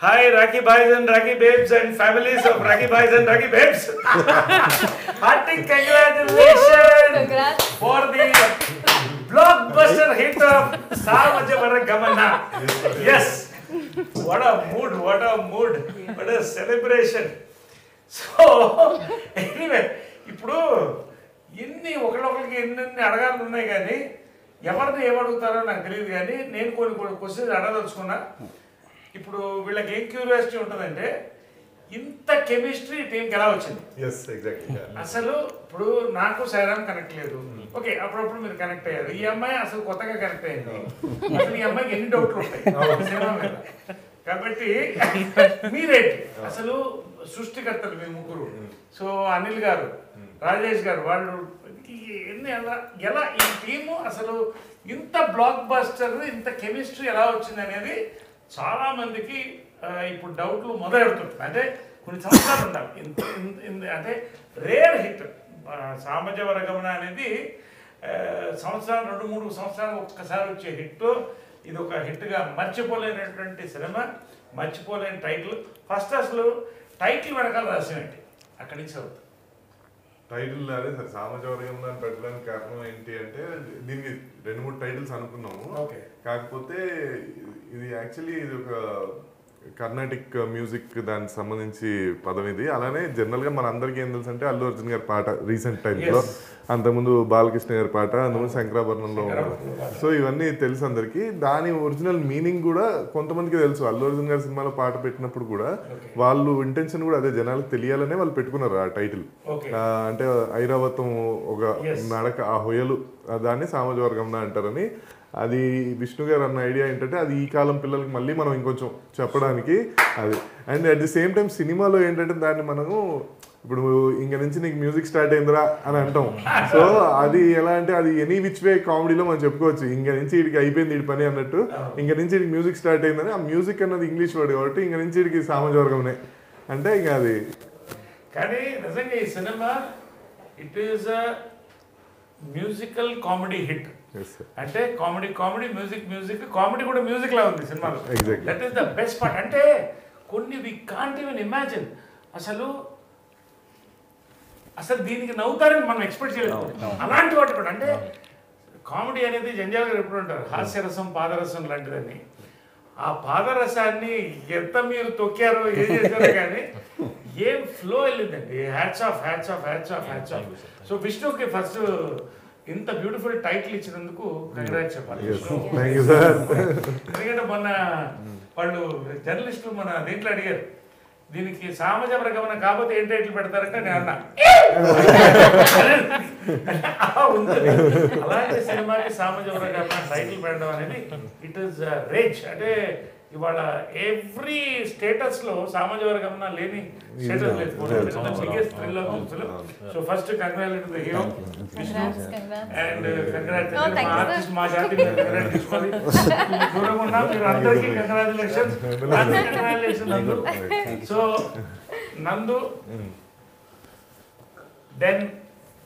Hi, Rocky Boys and Rocky Babes and families of Rocky Boys and Rocky Babes. Hearty congratulations Congrats. for the blockbuster hit of Savajavara Gamana. Yes. What a mood, what a mood, what a celebration. So anyway ఇప్పుడు ఎన్ని ఒకళ్ళొకరికి ఎన్నెన్ని అడగాలని ఉన్నాయి కానీ ఎవరిని ఏమడుగుతారో నాకు తెలియదు కానీ నేను కొన్ని కొన్ని క్వశ్చన్స్ అడగదలుచుకున్నా ఇప్పుడు వీళ్ళకి ఏం క్యూరియాసిటీ ఉంటుందంటే ఇంత కెమిస్ట్రీ టీంకి ఎలా వచ్చింది? అసలు ఇప్పుడు నాకు సైరామ్ కనెక్ట్ లేదు. ఓకే అప్పుడప్పుడు మీరు కనెక్ట్ అయ్యారు. ఈ అమ్మాయి అసలు కొత్తగా కనెక్ట్ అయింది. అసలు ఈ అమ్మాయికి ఎన్ని డౌట్లు ఉంటాయి? సినిమా మీద. కాబట్టి మీరేంటి అసలు సృష్టికర్తలు మీ ముగ్గురు. సో అనిల్ గారు రాజేష్ గారు వాళ్ళు ఎన్ని ఎలా ఎలా ఈ టీము అసలు ఇంత బ్లాక్ బస్టర్ ఇంత కెమిస్ట్రీ ఎలా వచ్చింది అనేది చాలా మందికి ఆ, ఇప్పుడు డౌట్లు మొదలెడుతుంటాయి. అంటే కొన్ని సంవత్సరాలు ఉండాలి. అంటే రేర్ హిట్. సామజవర గమన అనేది సంవత్సరాలు రెండు మూడు సంవత్సరాలు ఒక్కసారి వచ్చే హిట్. ఇది ఒక హిట్గా మర్చిపోలేనటువంటి సినిమా మర్చిపోలేని టైటిల్. ఫస్ట్ అసలు టైటిల్ వెనకాల రహస్యం ఏంటి? అక్కడి నుంచి అవుతుంది టైటిల్ అదే సార్ సామాజిక దాన్ని పెట్టడానికి కారణం ఏంటి అంటే దీనికి రెండు మూడు టైటిల్స్ అనుకున్నాము. ఓకే. కాకపోతే ఇది యాక్చువల్లీ ఇది ఒక కర్ణాటిక్ మ్యూజిక్ దానికి సంబంధించి పదం ఇది. అలానే జనరల్గా మన అందరికీ ఏం తెలుసు అంటే అల్లు అర్జున్ గారి పాట రీసెంట్ టైమ్స్లో Yes. అంతకుముందు బాలకృష్ణ గారి పాట అంతకుముందు శంకరాభరణంలో సో ఇవన్నీ తెలుసు అందరికి. దాని ఒరిజినల్ మీనింగ్ కూడా కొంతమందికి తెలుసు. అల్లు అర్జున్ గారి సినిమాలో పాట పెట్టినప్పుడు కూడా వాళ్ళు ఇంటెన్షన్ కూడా అదే జనాలకు తెలియాలనే వాళ్ళు పెట్టుకున్నారు ఆ టైటిల్ అంటే ఐరావతం ఒక. నడక ఆ హొయలు దాన్ని సామాజిక వర్గం అంటారని. అది విష్ణు గారు అన్న ఐడియా ఏంటంటే అది ఈ కాలం పిల్లలకి మళ్ళీ మనం ఇంకొంచెం చెప్పడానికి అది. And at the same time సినిమాలో ఏంటంటే దాన్ని మనము ఇప్పుడు ఇంక నుంచి నీకు మ్యూజిక్ స్టార్ట్ అయిందిరా అని అంటాం. సో అది ఎలా అంటే అది ఎనీ విచ్ వే కామెడీలో మనం చెప్పుకోవచ్చు. ఇంక నుంచి వీడికి అయిపోయింది వీడి పని అన్నట్టు. ఇంక నుంచి వీడికి మ్యూజిక్ స్టార్ట్ అయిందని ఆ మ్యూజిక్ అన్నది ఇంగ్లీష్ వర్డ్ కాబట్టి ఇంక నుంచి వీడికి సామాజిక వర్గమే అంటే ఇంకా అది కానీ నిజంగా ఈ cinema it is a musical comedy hit అంటే comedy comedy music music comedy కూడా మ్యూజిక్ లా ఉంది సినిమాలో. That is the best part అంటే కొన్ని వి కాంట్ ఈవెన్ ఇమాజిన్ అసలు అసలు దీనికి నవ్వుతారని మనం ఎక్స్పెక్ట్ చేయలేదు. అలాంటి వాటి కూడా అంటే కామెడీ అనేది జంజాల్ గారు ఎప్పుడు ఉంటారు? హాస్యరసం పాదరసం లాంటిదని. ఆ పాదరసాన్ని ఎంత మీరు తొక్కారో ఏం చేశారో కానీ ఏం flow వెళ్ళిందండి hats off hats off hats off hats off so విష్ణుకి first ఇంత బ్యూటిఫుల్ టైటిల్ ఇచ్చినందుకు కంగ్రాట్స్ చెప్పాలి. ఎందుకంటే మొన్న వాళ్ళు జర్నలిస్టులు మన దీంట్లో అడిగారు? దీనికి సామజవర గమనం కాకపోతే ఏం టైటిల్ పెడతారంటే? నేను అన్నా. అలాంటి సినిమాకి సామజవర గమనం టైటిల్ పెట్టడం అనేది ఇట్ ఈస్ రేజ్ అంటే ఇవాళ ఎవ్రీ స్టేటస్లో సామాజిక గమన లేని స్టేటస్ లేదు. Biggest thrill of so first congratulate the hero Congrats, congrats. And. Artist మా జాతి మీద కంగ్రాట్ తీసుకోవాలి దూరంగా ఉన్నా మీరు అందరికీ congratulation congratulation Nandu so Nandu then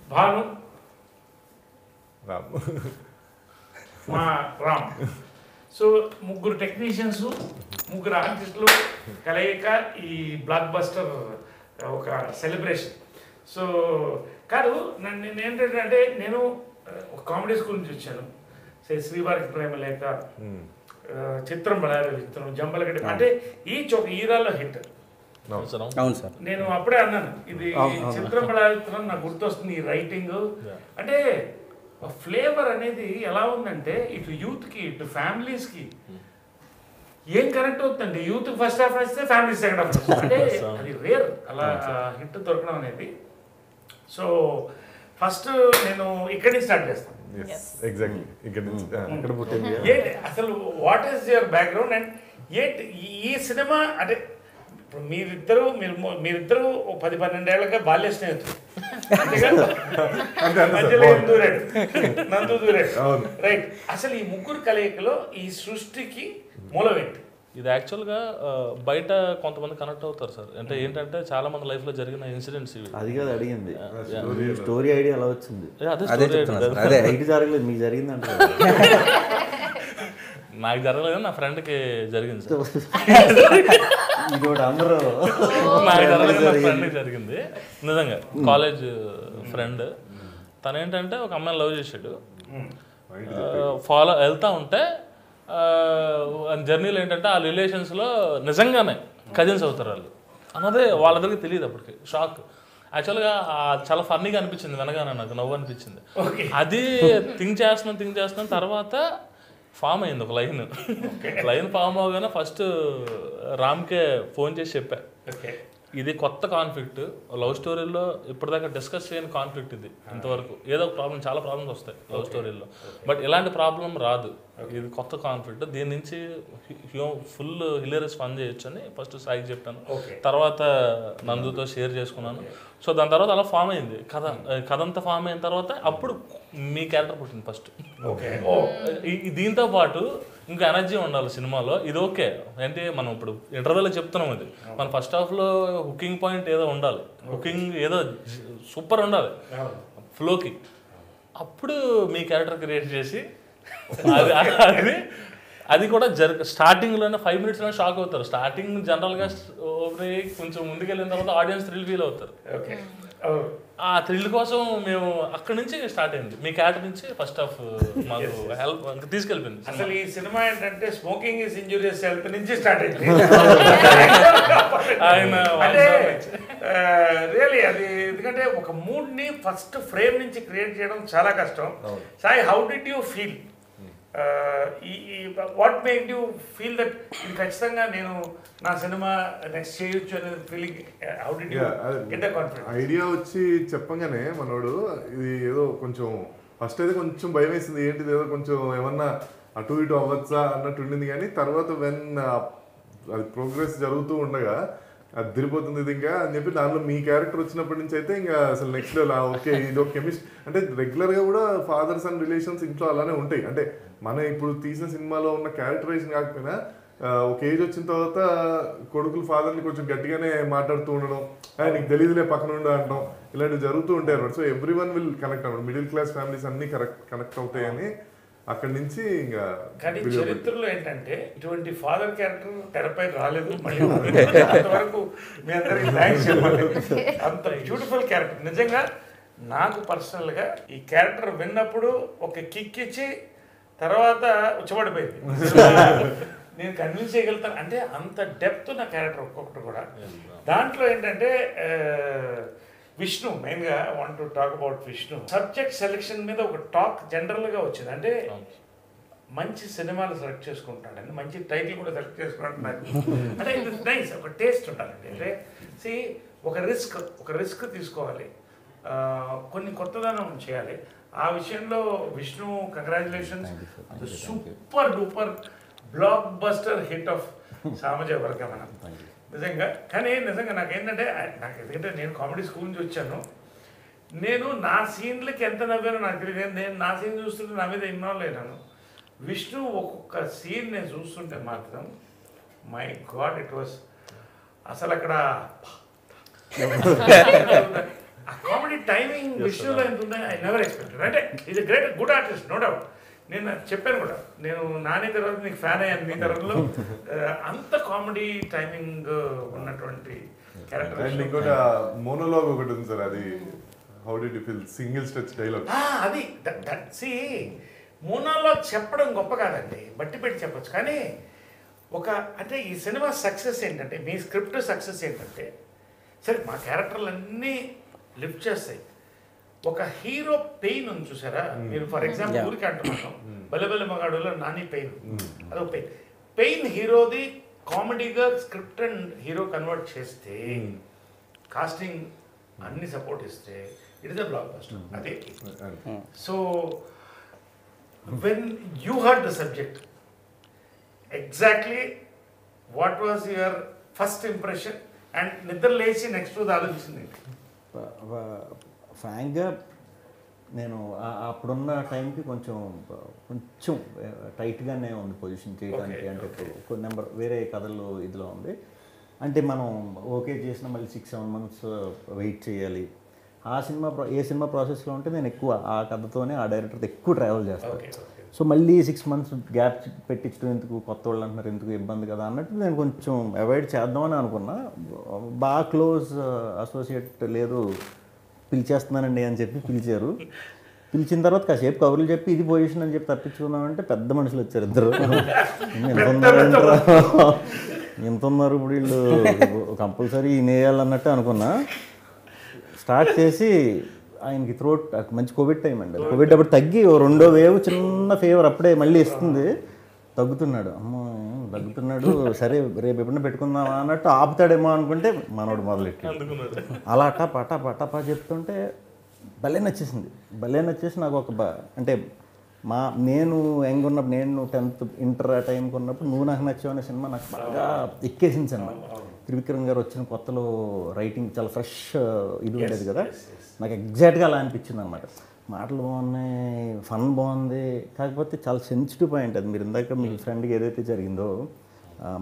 Bhanu Ram మా రామ్ సో ముగ్గురు టెక్నీషియన్స్ ముగ్గురు ఆర్టిస్టులు కలయిక ఈ బ్లాక్ బస్టర్ ఒక సెలబ్రేషన్ సో కాదు నన్ను నేను ఏంటంటే అంటే నేను కామెడీ స్కూల్ నుంచి వచ్చాను. సే శ్రీవారికి ప్రేమ లేక చిత్రం బలారి చిత్రం జంబలగడ్డ. అంటే ఈచ్ ఒక ఈరాలో హిట్ అవును సార్ నేను అప్పుడే అన్నాను ఇది చిత్రం బలారిత్రం నాకు గుర్తొస్తుంది ఈ రైటింగ్ అంటే ఫ్లేవర్ అనేది ఎలా ఉందంటే ఇటు యూత్కి ఇటు ఫ్యామిలీస్కి ఏం కరెక్ట్ అవుతుందండి? యూత్ ఫస్ట్ హాఫ్ వస్తే ఫ్యామిలీ సెకండ్ హాఫ్ వస్తుంది అంటే అది రేర్. అలా హిట్ దొరకడం అనేది. సో ఫస్ట్ నేను ఇక్కడి నుంచి స్టార్ట్ చేస్తాను. ఏంటి? అసలు what is your background and ఏంటి? ఈ- ఈ సినిమా అంటే ఇప్పుడు మీరిద్దరు మీరు మీరిద్దరు ఓ పది పన్నెండేళ్ళగా బాల్య స్నేహితులు. మధ్యలో దూరాడు. నందు దూరాడు. రైట్. అసలు ఈ ముగ్గురు కలయికలో ఈ సృష్టికి మూలం ఏంటి? ఇది యాక్చువల్గా బయట కొంతమంది కనెక్ట్ అవుతారు సార్. అంటే ఏంటంటే చాలా మంది లైఫ్లో జరిగిన ఇన్సిడెంట్స్ ఇవి. అది కాదు అడిగింది. స్టోరీ ఐడియా ఎలా వచ్చింది. అదే అదే బయట జరగలేదు. మీకు జరిగిందంట నాకు జరగలేదు నా ఫ్రెండ్కి జరిగింది సార్. ఇది ఒకటి అందరూ జరిగింది. నిజంగా కాలేజ్ ఫ్రెండ్ తను ఏంటంటే ఒక అమ్మాయిని లవ్ చేశాడు. ఫాలో వెళ్తా ఉంటే జర్నీలో ఏంటంటే ఆ రిలేషన్స్లో నిజంగానే కజిన్స్ అవుతారు వాళ్ళు. అన్నదే వాళ్ళందరికీ తెలియదు అప్పటికి. షాక్ యాక్చువల్గా చాలా ఫన్నీగా అనిపించింది వినగానే నాకు నవ్వు అనిపించింది. అది థింక్ చేస్తున్నాం థింక్ చేస్తున్నాం తర్వాత ఫామ్ అయింది ఒక లైన్. లైన్ ఫామ్ అవగానే ఫస్ట్ రామ్కే ఫోన్ చేసి చెప్పా. ఇది కొత్త కాన్ఫ్లిక్ట్. లవ్ స్టోరీలో ఇప్పటిదాకా డిస్కస్ చేయని కాన్ఫ్లిక్ట్ ఇది ఇంతవరకు. ఏదో ఒక ప్రాబ్లం చాలా ప్రాబ్లమ్స్ వస్తాయి లవ్ స్టోరీలో. బట్ ఇలాంటి ప్రాబ్లం రాదు. ఇది కొత్త కాన్ఫ్లిక్ట్. దీని నుంచి ఫుల్ హిలేరియస్ ఫన్ చేయొచ్చు అని ఫస్ట్ సాయికి చెప్పాను. తర్వాత నందుతో షేర్ చేసుకున్నాను. సో దాని తర్వాత అలా ఫామ్ అయింది. కథ కథ అంతా ఫామ్ అయిన తర్వాత అప్పుడు మీ క్యారెక్టర్ పుట్టింది ఫస్ట్. దీంతో పాటు ఇంకా ఎనర్జీ ఉండాలి సినిమాలో. ఇది ఓకే. అంటే మనం ఇప్పుడు ఇంటర్వెల్ చెప్తున్నాం ఇది. మన ఫస్ట్ హాఫ్లో హుకింగ్ పాయింట్ ఏదో ఉండాలి. హుకింగ్ ఏదో సూపర్ ఉండాలి. ఫ్లోకి. అప్పుడు మీ క్యారెక్టర్ క్రియేట్ చేసి అది అది అది కూడా జరగ స్టార్టింగ్లోనే ఫైవ్ మినిట్స్లో షాక్ అవుతారు. స్టార్టింగ్ జనరల్గా కొంచెం ముందుకెళ్ళిన తర్వాత ఆడియన్స్ థ్రిల్ ఫీల్ అవుతారు. ఓకే. ఆ థ్రిల్ కోసం మేము అక్కడి నుంచి స్టార్ట్ అయింది. మీ క్యారెక్టర్ నుంచి ఫస్ట్ హాఫ్ మాకు హెల్ప్ తీసుకెళ్ళిపోయింది. అసలు ఈ సినిమా ఏంటంటే స్మోకింగ్ ఇస్ ఇంజూరియస్ హెల్త్ నుంచి స్టార్ట్ అయింది. ఆయన రియలీ అది ఎందుకంటే ఒక మూడ్ని ఫస్ట్ ఫ్రేమ్ నుంచి క్రియేట్ చేయడం చాలా కష్టం. Sai how did you feel ఈ what make you feel that ఇది ఖచ్చితంగా నేను నా సినిమా నెక్స్ట్ చేయొచ్చు అనే feeling how did get confidence idea వచ్చి చెప్పంగానే మనోడు ఇది ఏదో కొంచెం ఫస్ట్ అయితే కొంచెం భయం వేసింది ఏంటిది ఏదో కొంచెం ఏమన్నా అటు ఇటు అవ్వచ్చా అన్నట్టు ఉండింది కానీ తర్వాత వెన్ అది ప్రోగ్రెస్ జరుగుతూ ఉండగా అది తిరిగిపోతుంది ఇది ఇంకా అని చెప్పి దానిలో మీ క్యారెక్టర్ వచ్చినప్పటి నుంచి అయితే ఇంకా అసలు నెక్స్ట్ లెవెల్ ఓకే ఇది ఒక కెమిస్ట్ అంటే రెగ్యులర్గా కూడా ఫాదర్స్ అండ్ రిలేషన్స్ ఇంట్లో అలానే ఉంటాయి. అంటే మన ఇప్పుడు తీసిన సినిమాలో ఉన్న క్యారెక్టరైజేషన్ కాకపోయినా ఒక ఏజ్ వచ్చిన తర్వాత కొడుకులు ఫాదర్ని కొంచెం గట్టిగానే మాట్లాడుతూ ఉండడం "ఆ, నీకు తెలియదులే పక్కన ఉండు అంటాం ఇలాంటివి జరుగుతూ ఉంటాయి అనమాట so every one will connect అన్నమాట. మిడిల్ క్లాస్ ఫ్యామిలీస్ అన్ని కరెక్ట్ కనెక్ట్ అవుతాయని అక్కడి నుంచి ఇంకా కానీ చరిత్రలో ఏంటంటే ఇటువంటి ఫాదర్ క్యారెక్టర్ తెరపై రాలేదు మళ్ళీ అంతవరకు మీ అందరికి థ్యాంక్స్ చెప్పాలి అంత బ్యూటిఫుల్ క్యారెక్టర్ నిజంగా నాకు పర్సనల్గా ఈ క్యారెక్టర్ విన్నప్పుడు ఒక కిక్ ఇచ్చి తర్వాత ఉచ్చబడిపోయింది. నేను కన్విన్స్ చేయగలుగుతాను. అంటే అంత డెప్త్ నా క్యారెక్టర్ ఒక్కొక్కటి కూడా. దాంట్లో ఏంటంటే విష్ణు మెయిన్గా want to talk about Vishnu. Subject selection మీద ఒక టాక్ జనరల్గా వచ్చింది. అంటే మంచి సినిమాలు సెలెక్ట్ చేసుకుంటాడండి మంచి టైటిల్ కూడా సెలెక్ట్ చేసుకుంటున్నాడు. అంటే ఇది నైస్ ఒక టేస్ట్ ఉండాలండి. అంటే సి ఒక రిస్క్ ఒక రిస్క్ తీసుకోవాలి. కొన్ని కొత్తదనం చేయాలి. ఆ విషయంలో Vishnu congratulations super duper blockbuster hit of Samajavaragamana నిజంగా? కానీ నిజంగా నాకేంటంటే నాకు ఎందుకంటే నేను కామెడీ స్కూల్ నుంచి వచ్చాను. నేను నా సీన్లకి ఎంత నవ్వానో నాకు తెలియదు నేను నా సీన్ చూస్తుంటే నా మీద ఇన్వాల్వ్ అయినాను. విష్ణు ఒక్కొక్క సీన్ నేను చూస్తుంటే మాత్రం మై గాడ్ ఇట్ వాస్ అసలు అక్కడ కామెడీ టైమింగ్ విష్ణులో ఎంత ఉందని ఐ నెవర్ ఎక్స్పెక్టెడ్ అంటే ఇది great good artist no doubt నేను చెప్పాను కూడా నేను నాని తర్వాత నీకు ఫ్యాన్ అయ్యాను మీ తరంలో. అంత కామెడీ టైమింగ్ ఉన్నటువంటి క్యారెక్టర్ ఇంకోటి మోనోలాగ్ ఒకటి ఉంది సార్ అది how the feel single stretch dialogue ఆ, అది సి మూనాల్లో చెప్పడం గొప్ప కాదండి బట్టి పెట్టి చెప్పొచ్చు. కానీ ఒక అంటే ఈ సినిమా సక్సెస్ ఏంటంటే మీ స్క్రిప్ట్ సక్సెస్ ఏంటంటే సరే మా క్యారెక్టర్లు అన్నీ లిఫ్ట్ చేస్తాయి. ఒక హీరో పెయిన్ ఉంది చూసారా? మీరు ఫర్ ఎగ్జాంపుల్. ఊరికి అంటున్నాను. బలబల మగాడులో నాని పెయిన్. అదొక పెయిన్. పెయిన్ హీరోది కామెడీగా స్క్రిప్ట్ అండ్ హీరో కన్వర్ట్ చేస్తే కాస్టింగ్ అన్ని సపోర్ట్ ఇస్తే it is a blockbuster అదే so when you heard the subject exactly what was your first impression and నిద్ర లేచి నెక్స్ట్ రోజు ఆలోచించింది ఫ్రాంక్గా నేను అప్పుడున్న టైంకి కొంచెం కొంచెం టైట్గానే ఉంది పొజిషన్ చేయడానికి అంటే ఇప్పుడు కొన్ని నెంబర్ వేరే కథలు ఇదిలో ఉంది. అంటే మనం ఓకే చేసిన మళ్ళీ సిక్స్ సెవెన్ మంత్స్ వెయిట్ చేయాలి. ఆ సినిమా ఏ సినిమా ప్రాసెస్లో ఉంటే నేను ఎక్కువ ఆ కథతోనే ఆ డైరెక్టర్తో ఎక్కువ ట్రావెల్ చేస్తాను. సో మళ్ళీ సిక్స్ మంత్స్ గ్యాప్ పెట్టించడం ఎందుకు? కొత్త వాళ్ళు అంటున్నారు ఎందుకు ఇబ్బంది కదా అన్నట్టు నేను కొంచెం అవాయిడ్ చేద్దామని అనుకున్నా. బాగా క్లోజ్ అసోసియేట్ uh, లేదు పిలిచేస్తున్నానండి అని చెప్పి పిలిచారు. పిలిచిన తర్వాత కాసేపు కబుర్లు చెప్పి ఇది పొజిషన్ అని చెప్పి తప్పించుకుందామంటే పెద్ద మనుషులు వచ్చారు ఇద్దరు. ఎంత ఉన్నారేంట్రా? ఎంత ఉన్నారు ఇప్పుడు వీళ్ళు? కంపల్సరీ నేయాలన్నట్టు అనుకున్నా. స్టార్ట్ చేసి ఆయనకి థ్రోట్ మంచి కోవిడ్ టైం అండి కోవిడ్ అప్పుడు తగ్గి ఓ రెండో వేవ్ చిన్న ఫీవర్ అప్పుడే మళ్ళీ ఇస్తుంది. తగ్గుతున్నాడు. అమ్మో తగ్గుతున్నాడు. సరే రేపు ఎప్పుడైనా పెట్టుకుందామా అన్నట్టు ఆపుతాడేమో అనుకుంటే మనోడు మొదలెట్టి అలా టపా టపా టపా చెప్తుంటే భలే నచ్చేసింది. భలే నచ్చేసి నాకు ఒక బ- అంటే మా నేను యంగ్ ఉన్నప్పుడు నేను టెన్త్ ఇంటర్ ఆ టైంకి ఉన్నప్పుడు నువ్వు నాకు నచ్చావు అనే సినిమా నాకు బాగా ఎక్కేసింది సినిమా. త్రివిక్రమ్ గారు వచ్చిన కొత్తలో రైటింగ్ చాలా ఫ్రెష్ ఇది ఉండేది కదా? నాకు ఎగ్జాక్ట్గా అలా అనిపించింది అనమాట మాటలు బాగున్నాయి ఫన్ బాగుంది కాకపోతే చాలా సెన్సిటివ్ పాయింట్ అది. మీరు ఇందాక మీ ఫ్రెండ్కి ఏదైతే జరిగిందో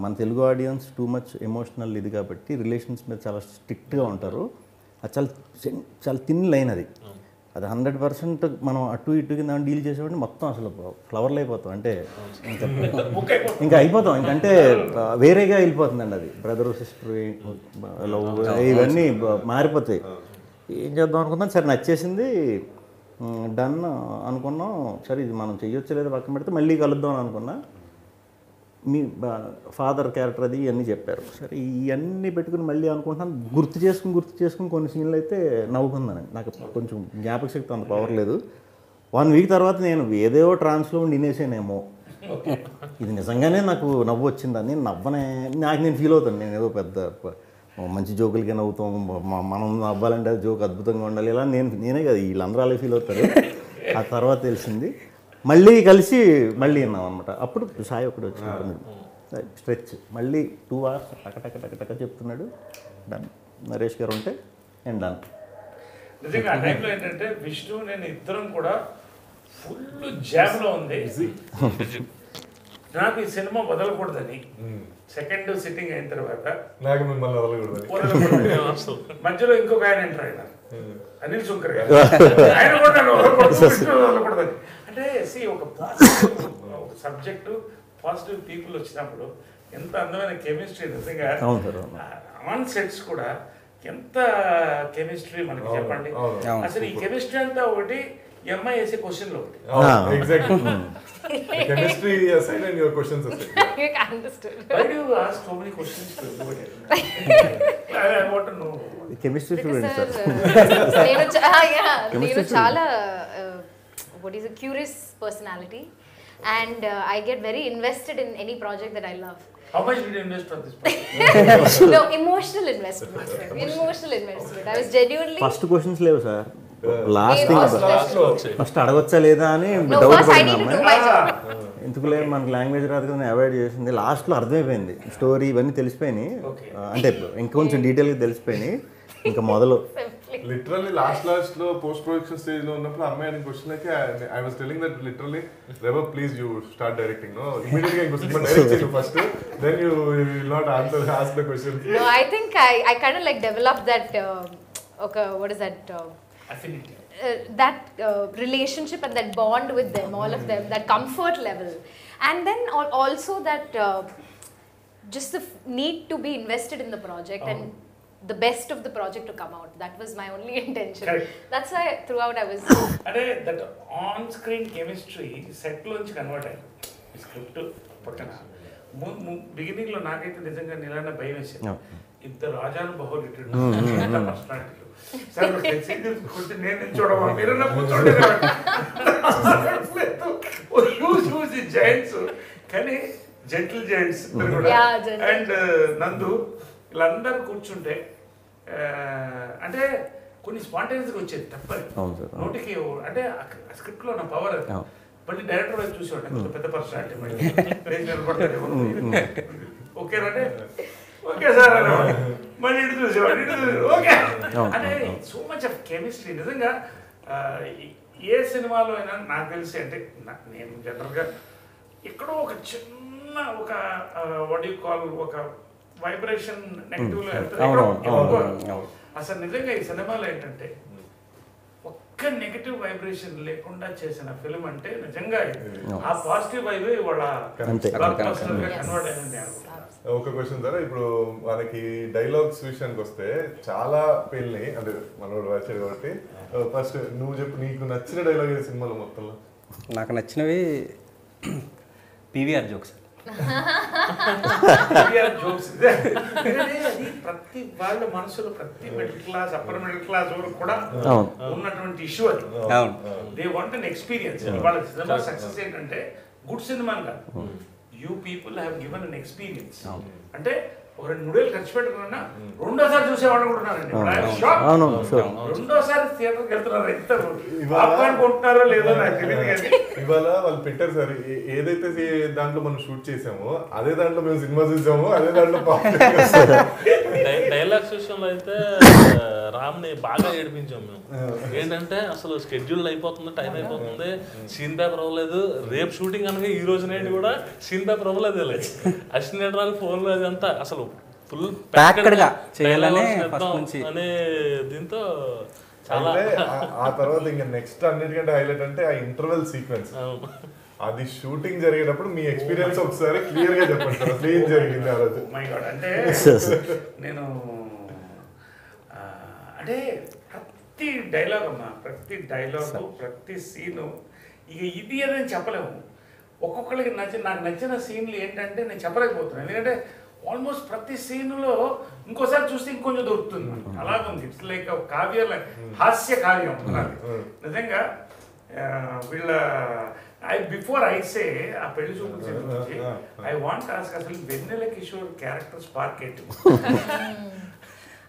మన Telugu audience too much emotional ఇది కాబట్టి రిలేషన్స్ మీద చాలా స్ట్రిక్ట్గా ఉంటారు. అది చాలా చాలా థిన్ లైన్ అది. అది హండ్రెడ్ పర్సెంట్ మనం అటు ఇటు కింద డీల్ చేసేవాడిని మొత్తం అసలు ఫ్లవర్లు అయిపోతాం. అంటే ఇంకా అయిపోతాం. ఇంకంటే వేరేగా వెళ్ళిపోతుందండి అది. బ్రదర్ సిస్టర్ లవ్ ఇవన్నీ మారిపోతాయి. ఏం చేద్దాం అనుకున్నాం? సరే నచ్చేసింది. డన్ అనుకున్నాం. సరే ఇది మనం చెయ్యొచ్చు లేదా పక్కన పెడితే మళ్ళీ కలుద్దాం అని అనుకున్నా. మీ ఫాదర్ క్యారెక్టర్ అది ఇవన్నీ చెప్పారు. సరే ఇవన్నీ పెట్టుకుని మళ్ళీ అనుకుంటున్నాను. గుర్తు చేసుకుని గుర్తు చేసుకుని కొన్ని సీన్లు అయితే నవ్వుకుందని నాకు కొంచెం జ్ఞాపక శక్తి అంత పవర్ లేదు. వన్ వీక్ తర్వాత నేను ఏదేవో ట్రాన్స్లో ఉండి వినేసానేమో ఇది నిజంగానే నాకు నవ్వు వచ్చిందని నవ్వనే నాకు నేను ఫీల్ అవుతాను. నేను ఏదో పెద్ద మంచి జోకులకే నవ్వుతాం. మనం నవ్వాలంటే జోక్ అద్భుతంగా ఉండాలి. ఇలా నేను నేనే కదా వీళ్ళందరూ అలా ఫీల్ అవుతారు. ఆ తర్వాత తెలిసింది. మళ్ళీ కలిసి మళ్ళీ విన్నాం అనమాట అప్పుడు సాయి ఒకటి వచ్చినప్పుడు స్ట్రెచ్. మళ్ళీ టూ అవర్స్ టక టక చెప్తున్నాడు. డన్ నరేష్ గారు ఉంటే నేను డన్ నిజంగా ఆ టైంలో ఏంటంటే విష్ణు నేను ఇద్దరం కూడా ఫుల్ జామ్లో ఉంది. నాకు ఈ సినిమా వదలకూడదని. సెకండ్ సిట్టింగ్ అయిన తర్వాత. నాకు మిమ్మల్ని వదలకూడదు. మధ్యలో ఇంకొక ఆయన ఎంటర్ అయినారు. అనిల్ శంకర్ గారు. ఆయన కూడా నన్ను వదలకూడదు, వదలకూడదని. అంటే సి ఒక పాజిటివ్ ఒక సబ్జెక్టు పాజిటివ్ పీపుల్ వచ్చినప్పుడు ఎంత అందమైన కెమిస్ట్రీ నిజంగా. ఆన్ సెట్స్ కూడా ఎంత కెమిస్ట్రీ మనకి చెప్పండి. అసలు ఈ కెమిస్ట్రీ అంతా ఒకటి అమ్మాయి వేసే క్వశ్చన్లో ఒకటి. Chemistry aside and your questions. Chemistry student sir uh, నేను చా- ah, student. చాలా what is curious personality and I get very invested in any project that I love How much did you invest on this project? no emotional investment sir. emotional. Investment. I was genuinely first questions లేవు sir last Last- thing first అడగొచ్చా లేదా అని no doubt first i పడింది need to do అమ్మాయి. my job. ఎందుకులే మనకి language రాదు కదా avoid చేసింది. లాస్ట్లో అర్థమైపోయింది. స్టోరీ ఇవన్నీ తెలిసిపోయినాయి. Okay. ఆ, అంటే ఇంకొంచెం డీటెయిల్గా తెలిసిపోయినాయి. ఇంకా మొదలు. లిటరల్లీ లాస్ట్ లాస్ట్ లో పోస్ట్ ప్రొడక్షన్ స్టేజ్ లో ఉన్నప్పుడు అమ్మాయి అనే క్వశ్చన్ అయితే I was telling that literally రెవర్ please you start directing no immediate గా ఇంకో సినిమా డైరెక్ట్ చేయు first then you will not answer ask the question no i think i i kind of like developed that uh, okay what is that uh, Affinity. uh, that uh, relationship and that bond with them, all of them, that comfort level, and then al- also that uh, just the f- need to be invested in the project and The best of the project to come out. That was my only intention. Correct. That's why throughout I was. అంటే that on screen chemistry set లోంచి convert అయింది. ఈ script పక్కన. బిగినింగ్లో నాకైతే నిజంగా నిలన్న భయం వేసింది. ఇద్దరు రాజాను బహుళ పర్సనాలిటీలు సార్ కొంచెం నేను నిల్చోడమా? మీరు నా కూర్చోండి హ్యూజ్ హ్యూజ్ జైంట్స్ కానీ జెంటిల్ జైంట్స్ అండ్ నందు వీళ్ళందరూ కూర్చుంటే అంటే కొన్ని స్పాంటేనియస్గా వచ్చేది అవును. నోటికి అంటే స్క్రిప్ట్లో నా పవర్. మళ్ళీ డైరెక్టర్ వైపు చూసేవాడు పెద్ద పర్సనాలిటీ మళ్ళీ. ఓకేనంటే ఓకే సార్ మళ్ళీ ఇటు చూసేవాడు ఇటు ఓకే. అంటే. సో మచ్ ఆఫ్ కెమిస్ట్రీ నిజంగా ఏ సినిమాలో అయినా నాకు తెలిసి అంటే నేను జనరల్గా ఎక్కడో ఒక చిన్న ఒక యూ కాల్ ఒక వైబ్రేషన్ నెగిటివ్ ఎక్కడో- అవును, ఎక్కడో. అవును. అసలు నిజంగా ఈ సినిమాలో ఏంటంటే ఒక్క నెగటివ్ వైబ్రేషన్ లేకుండా చేసిన ఫిల్మ్ అంటే నిజంగా ఆ పాజిటివ్ వైబ్ వాళ్ళ. కన్వర్ట్ అయింది. ఒక క్వశ్చన్ సార్ ఇప్పుడు మనకి డైలాగ్స్ విషయానికి వస్తే చాలా పేర్లని అంటే మనోడు రాశాడు కాబట్టి ఫస్ట్ నువ్వు చెప్పు నీకు నచ్చిన డైలాగ్ సినిమాలో మొత్తంలో? నాకు నచ్చినవి పీవీఆర్ జోక్స్ అది ప్రతి వాళ్ళ మనసులో ప్రతి middle class upper middle class వరకు కూడా అవును. ఉన్నటువంటి ఇష్యూ అది. దే వాంట్ అన్ ఎక్స్పీరియన్స్ వాళ్ళ సినిమా సక్సెస్ ఏంటంటే గుడ్ సినిమా కాదు. You people have given an experience అంటే రెండు మూడేళ్ళు ఖర్చు పెట్టుకున్నా రెండోసారి చూసేవాడు కూడా ఉన్నారండి. రెండోసారి థియేటర్కి వెళ్తున్నారు. ఎంత పాప్కార్న్ కొంటున్నారో లేదో నాకు తెలియదు కానీ. ఇవాళ వాళ్ళు పెట్టారు సార్ ఏదైతే దాంట్లో మనం షూట్ చేసామో అదే దాంట్లో మేము సినిమా చూసామో అదే దాంట్లో డై- డైలాగ్స్ విషయంలో అయితే రామ్ని బాగా ఏడిపించాం మేము. ఏంటంటే అసలు షెడ్యూల్ అయిపోతుంది టైం అయిపోతుంది సీన్ పేపర్ అవ్వలేదు. రేపు షూటింగ్ అనగా ఈ రోజు నైట్ కూడా సీన్ పేపర్ అవ్వలేదు రాని ఫోన్లో అదంతా. అసలు ఫుల్ Packed గా చేయాలనే first నుంచి. అనే దీంతో చాలా ఆ- ఆ తర్వాత ఇంకా నెక్స్ట్ అన్నిటికంటే హైలైట్ అంటే ఆ ఇంటర్వెల్ సీక్వెన్స్. అది షూటింగ్ జరిగేటప్పుడు మీ ఎక్స్పీరియన్స్ ఒకసారి క్లియర్గా చెప్పండి అసలు ఏం జరిగింది ఆ రోజు మై గాడ్ అంటే నేను అంటే ప్రతి డైలాగ్ అమ్మా ప్రతి డైలాగు ప్రతి సీను ఇక ఇది అని చెప్పలేము ఒక్కొక్కరికి నచ్చిన నాకు నచ్చిన సీన్లు ఏంటంటే నేను చెప్పలేకపోతున్నాను ఎందుకంటే ఆల్మోస్ట్ ప్రతి సీన్లో ఇంకోసారి చూస్తే ఇంకొంచెం దొరుకుతుంది. మనకి. అలాగుంది. ఇట్స్ లైక్ కావ్య హాస్య కావ్యం. అది. నిజంగా ఆ, వీళ్ళ ఐ బిఫోర్ ఐ సే ఆ పెళ్ళి గురించి ఐ వాంట్ ఆస్క్ అసలు వెన్నెల కిషోర్ క్యారెక్టర్ స్పార్క్ ఏంటి?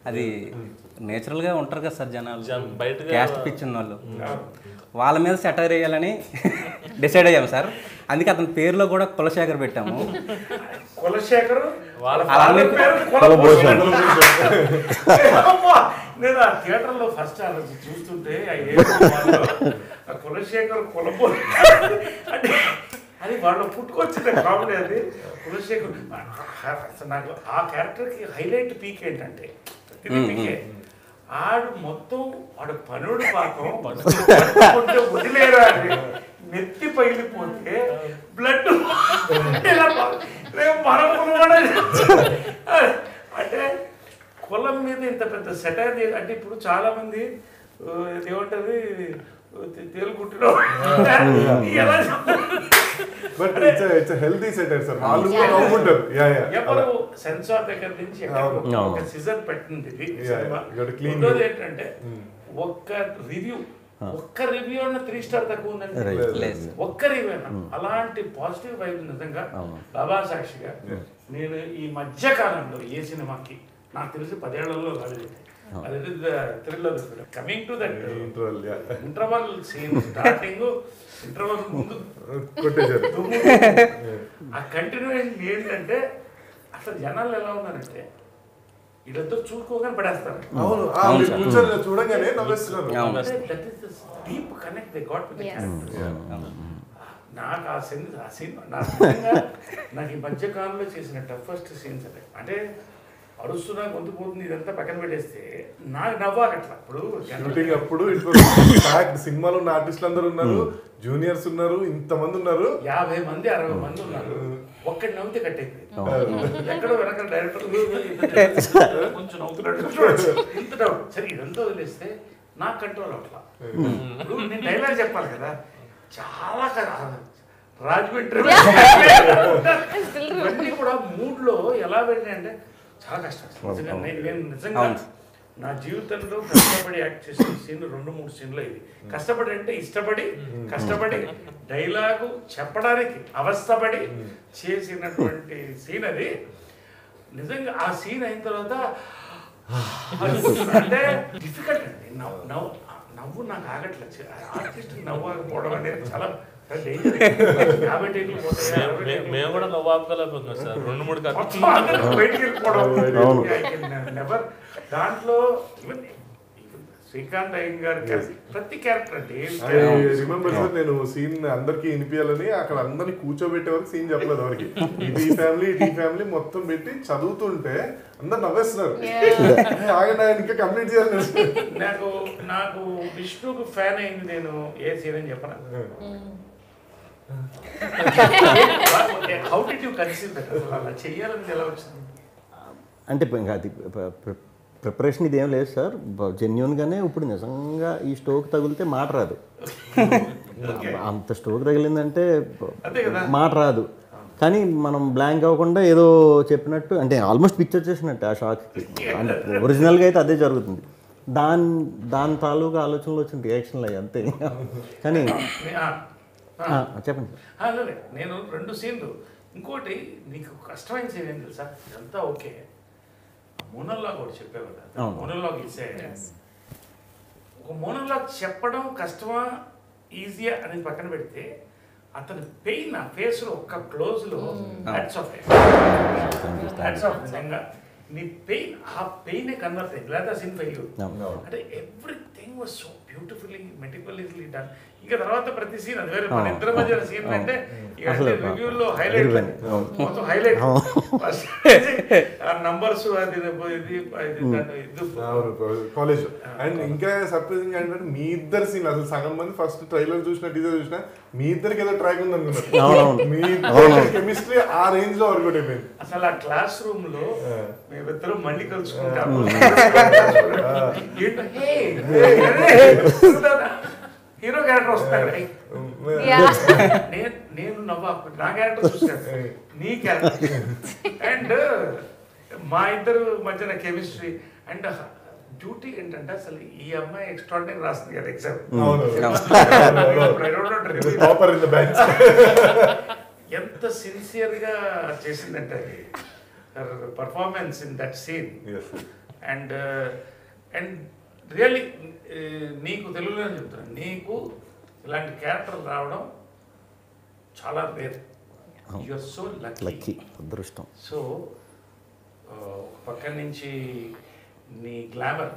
అది నేచురల్గా ఉంటారు కదా సార్ జనాలు. జనం బయటగా- క్యాస్ట్ పిచ్ ఉన్న వాళ్ళు వాళ్ళ మీద సెటర్ వేయాలని డిసైడ్ అయ్యాం సార్. అందుకే అతని పేరులో కూడా కులశేఖర్ పెట్టాము. కులశేఖర్! నేను ఆ థియేటర్లో ఫస్ట్ ఆ రోజు చూస్తుంటే కులశేఖర్ కులభూషణ్ అంటే అది వాళ్ళ పుట్టుకొచ్చిన కామెడీ అది. కులశేఖర్ అసలు నాకు ఆ క్యారెక్టర్కి హైలైట్ పీక్ ఏంటంటే పీకే. ఆడు మొత్తం వాడు పనుడు పాపం పట్టుకుంటే వదిలేరా అని నెత్తి పగిలిపోతే బ్లడ్ ఇలా పా- రేపు మరొకరు కూడా అంటే కులం మీద ఇంత పెద్ద సెటైర్ అంటే ఇప్పుడు చాలా మంది ఆ, ఇది ఏమంటది తేలుకుంటున్నాం. ఎలా but it's it's healthy satire sir వాళ్ళు కూడా నవ్వుకుంటారు. యా యా ఎవరు సెన్సార్ దగ్గర నుంచి. ఒక సీజన్ పెట్టింది ఇది it. ఏంటంటే ఒక్క రివ్యూ ఒక్క రివ్యూ అన్న త్రీ స్టార్ తక్కువ ఉందండి. ఒక్క రివ్యూ అన్న. అలాంటి పాజిటివ్ వైబ్ నిజంగా. బాబా సాక్షిగా నేను ఈ మధ్య కాలంలో ఏ సినిమాకి నాకు తెలిసి పదేళ్ళలో. అది thriller coming to that interval interval scene starting interval ముందు కొట్టేశారు. ఆ కంటిన్యూషన్ ఏంటంటే అసలు జనాలు ఎలా ఉన్నారంటే వీళ్ళందరూ చూసుకోగానే పడేస్తారు. అవును కూర్చొని చూడగానే నవ్వేస్తున్నారు. That is deep connect they got with Yes. నాకు ఆ సీన్ ఆ సీన్ నాకు ఈ మధ్య కాలంలో చేసిన టఫెస్ట్ సీన్స్ అదే. అంటే అరుస్తున్నా గొంతు పోతుంది ఇదంతా పక్కన పెట్టేస్తే నాకు నవ్వాకట్లా. ఇప్పుడు షూటింగ్ అప్పుడు సినిమాలో ఉన్న ఆర్టిస్టులు అందరూ ఉన్నారు జూనియర్స్ ఉన్నారు ఇంతమంది ఉన్నారు. యాభై మంది అరవై మంది ఉన్నారు. ఒక్కటి నవ్వుతే కట్టయిపోయింది ఎక్కడో వెనకాల డైరెక్టర్ కొంచెం నవ్వుతున్నట్టు చూడొచ్చు. ఇంత డౌట్ సరే ఇదంతా వదిలేస్తే నాకు కంట్రోల్ అట్లా ఇప్పుడు నేను డైలాగ్ చెప్పాలి కదా. చాలా కదా రాజమండ్రి ఇవన్నీ కూడా మూడ్లో ఎలా వెళ్ళినాయి అంటే చాలా కష్టం. నిజంగా నేను నేను నిజంగా. నా జీవితంలో కష్టపడి యాక్ట్ చేసిన సీన్ రెండు మూడు సీన్లు ఇది కష్టపడి అంటే ఇష్టపడి కష్టపడి డైలాగు చెప్పడానికి అవస్థపడి చేసినటువంటి సీన్ అది నిజంగా ఆ సీన్ అయిన తర్వాత అంటే డిఫికల్ట్ అండి. నవ్వు నవ్వు నవ్వు నాకు ఆగట్లేదు ఆర్టిస్ట్ నవ్వకపోవడం అనేది చాలా మేము కూడా నవ్వు ఆపుకోలేకపోతున్నాం సార్. రెండు మూడు దాంట్లో శ్రీకాంత్ అయ్యం గారి ప్రతి క్యారెక్టర్ అండి రిమెంబర్ సార్ నేను సీన్ అందరికి వినిపించాలని అక్కడ అందరిని కూర్చోబెట్టే వరకు సీన్ చెప్పలేదు ఎవరికి. ఇది ఫ్యామిలీ ఇది ఫ్యామిలీ మొత్తం పెట్టి చదువుతుంటే అందరు నవ్వేస్తున్నారు. ఆగండి ఆయన ఇంకా కంప్లీట్ చేయాలి. నాకు నాకు విష్ణుకు ఫ్యాన్ అయింది నేను ఏ సీన్ అని చెప్పను? How did you conceive that అలా ఎలా వచ్చింది? అంటే ఇంకా అది ప్రిపరేషన్ ఇదేం లేదు సార్. జెన్యున్గానే ఇప్పుడు నిజంగా ఈ స్టోక్ తగిలితే మాట రాదు. అంత స్టోక్ తగిలిందంటే. మాట రాదు. కానీ మనం బ్లాంక్ అవ్వకుండా ఏదో చెప్పినట్టు అంటే ఆల్మోస్ట్ పిక్చర్ చేసినట్టు ఆ షాక్కి అంటే ఒరిజినల్గా అయితే అదే జరుగుతుంది. దాని దాని తాలూకా ఆలోచనలు వచ్చిన రియాక్షన్లు అయ్యి అంతే. కానీ చెప్పండి. నేను రెండు సీన్లు. ఇంకోటి నీకు కష్టమైన సీన్ ఏం తెలుసా? ఇదంతా ఓకే. మోనల్లాగ్ ఒకటి చెప్పావు కదా. మోనల్లాగ్ ఇస్తే ఒక మోనల్లాగ్ చెప్పడం కష్టమా ఈజీయా అనేది పక్కన పెడితే అతని పెయిన్ ఆ ఫేస్లో ఒక్క క్లోజ్లో హ్యాట్స్ ఆఫ్ హ్యాట్స్ ఆఫ్ నిజంగా నీ పెయిన్ ఆ పెయిన్ కన్వర్ట్ అయింది. లేదా సీన్ ఫెయిల్. అంటే everything was so beautifully meticulously done ఇంకా తర్వాత ప్రతి సీన్ అది వేరే మన ఇద్దరి మధ్య సీన్ అంటే ఇక అసలు అంటే రివ్యూలో హైలైట్. మొత్తం హైలైట్ ఆ నంబర్స్ అది కాలేజ్ అండ్ ఇంకా సర్ప్రైజింగ్ ఏంటంటే మీ ఇద్దరు సీన్ అసలు సగం మంది ఫస్ట్ ట్రైలర్ చూసిన టీజర్ చూసిన మీ ఇద్దరికి ఏదో ట్రాక్ ఉంది అనుకున్నారు. మీ కెమిస్ట్రీ ఆ రేంజ్లో వర్కౌట్ అయిపోయింది అసలు ఆ క్లాస్ రూమ్లో మేమిద్దరం మళ్ళీ కలుసుకుంటాము హీరో క్యారెక్టర్ వస్తాడు. నేను నేను నవ్వా నా క్యారెక్టర్ చూసాను నీ క్యారెక్టర్. అండ్ మా ఇద్దరు మధ్యన కెమిస్ట్రీ అండ్ డ్యూటీ ఏంటంటే అసలు ఈ అమ్మాయి ఎక్స్ట్రాడినరీ రాస్తుంది కదా ఎగ్జామ్ ఎంత సిన్సియర్గా చేసిందంటే అది. Performance in that scene and and really నీకు తెలుగులో చెప్తాను నీకు ఇలాంటి క్యారెక్టర్ రావడం చాలా rare you're so lucky lucky అదృష్టం. సో ఒక పక్క నుంచి నీ గ్లామర్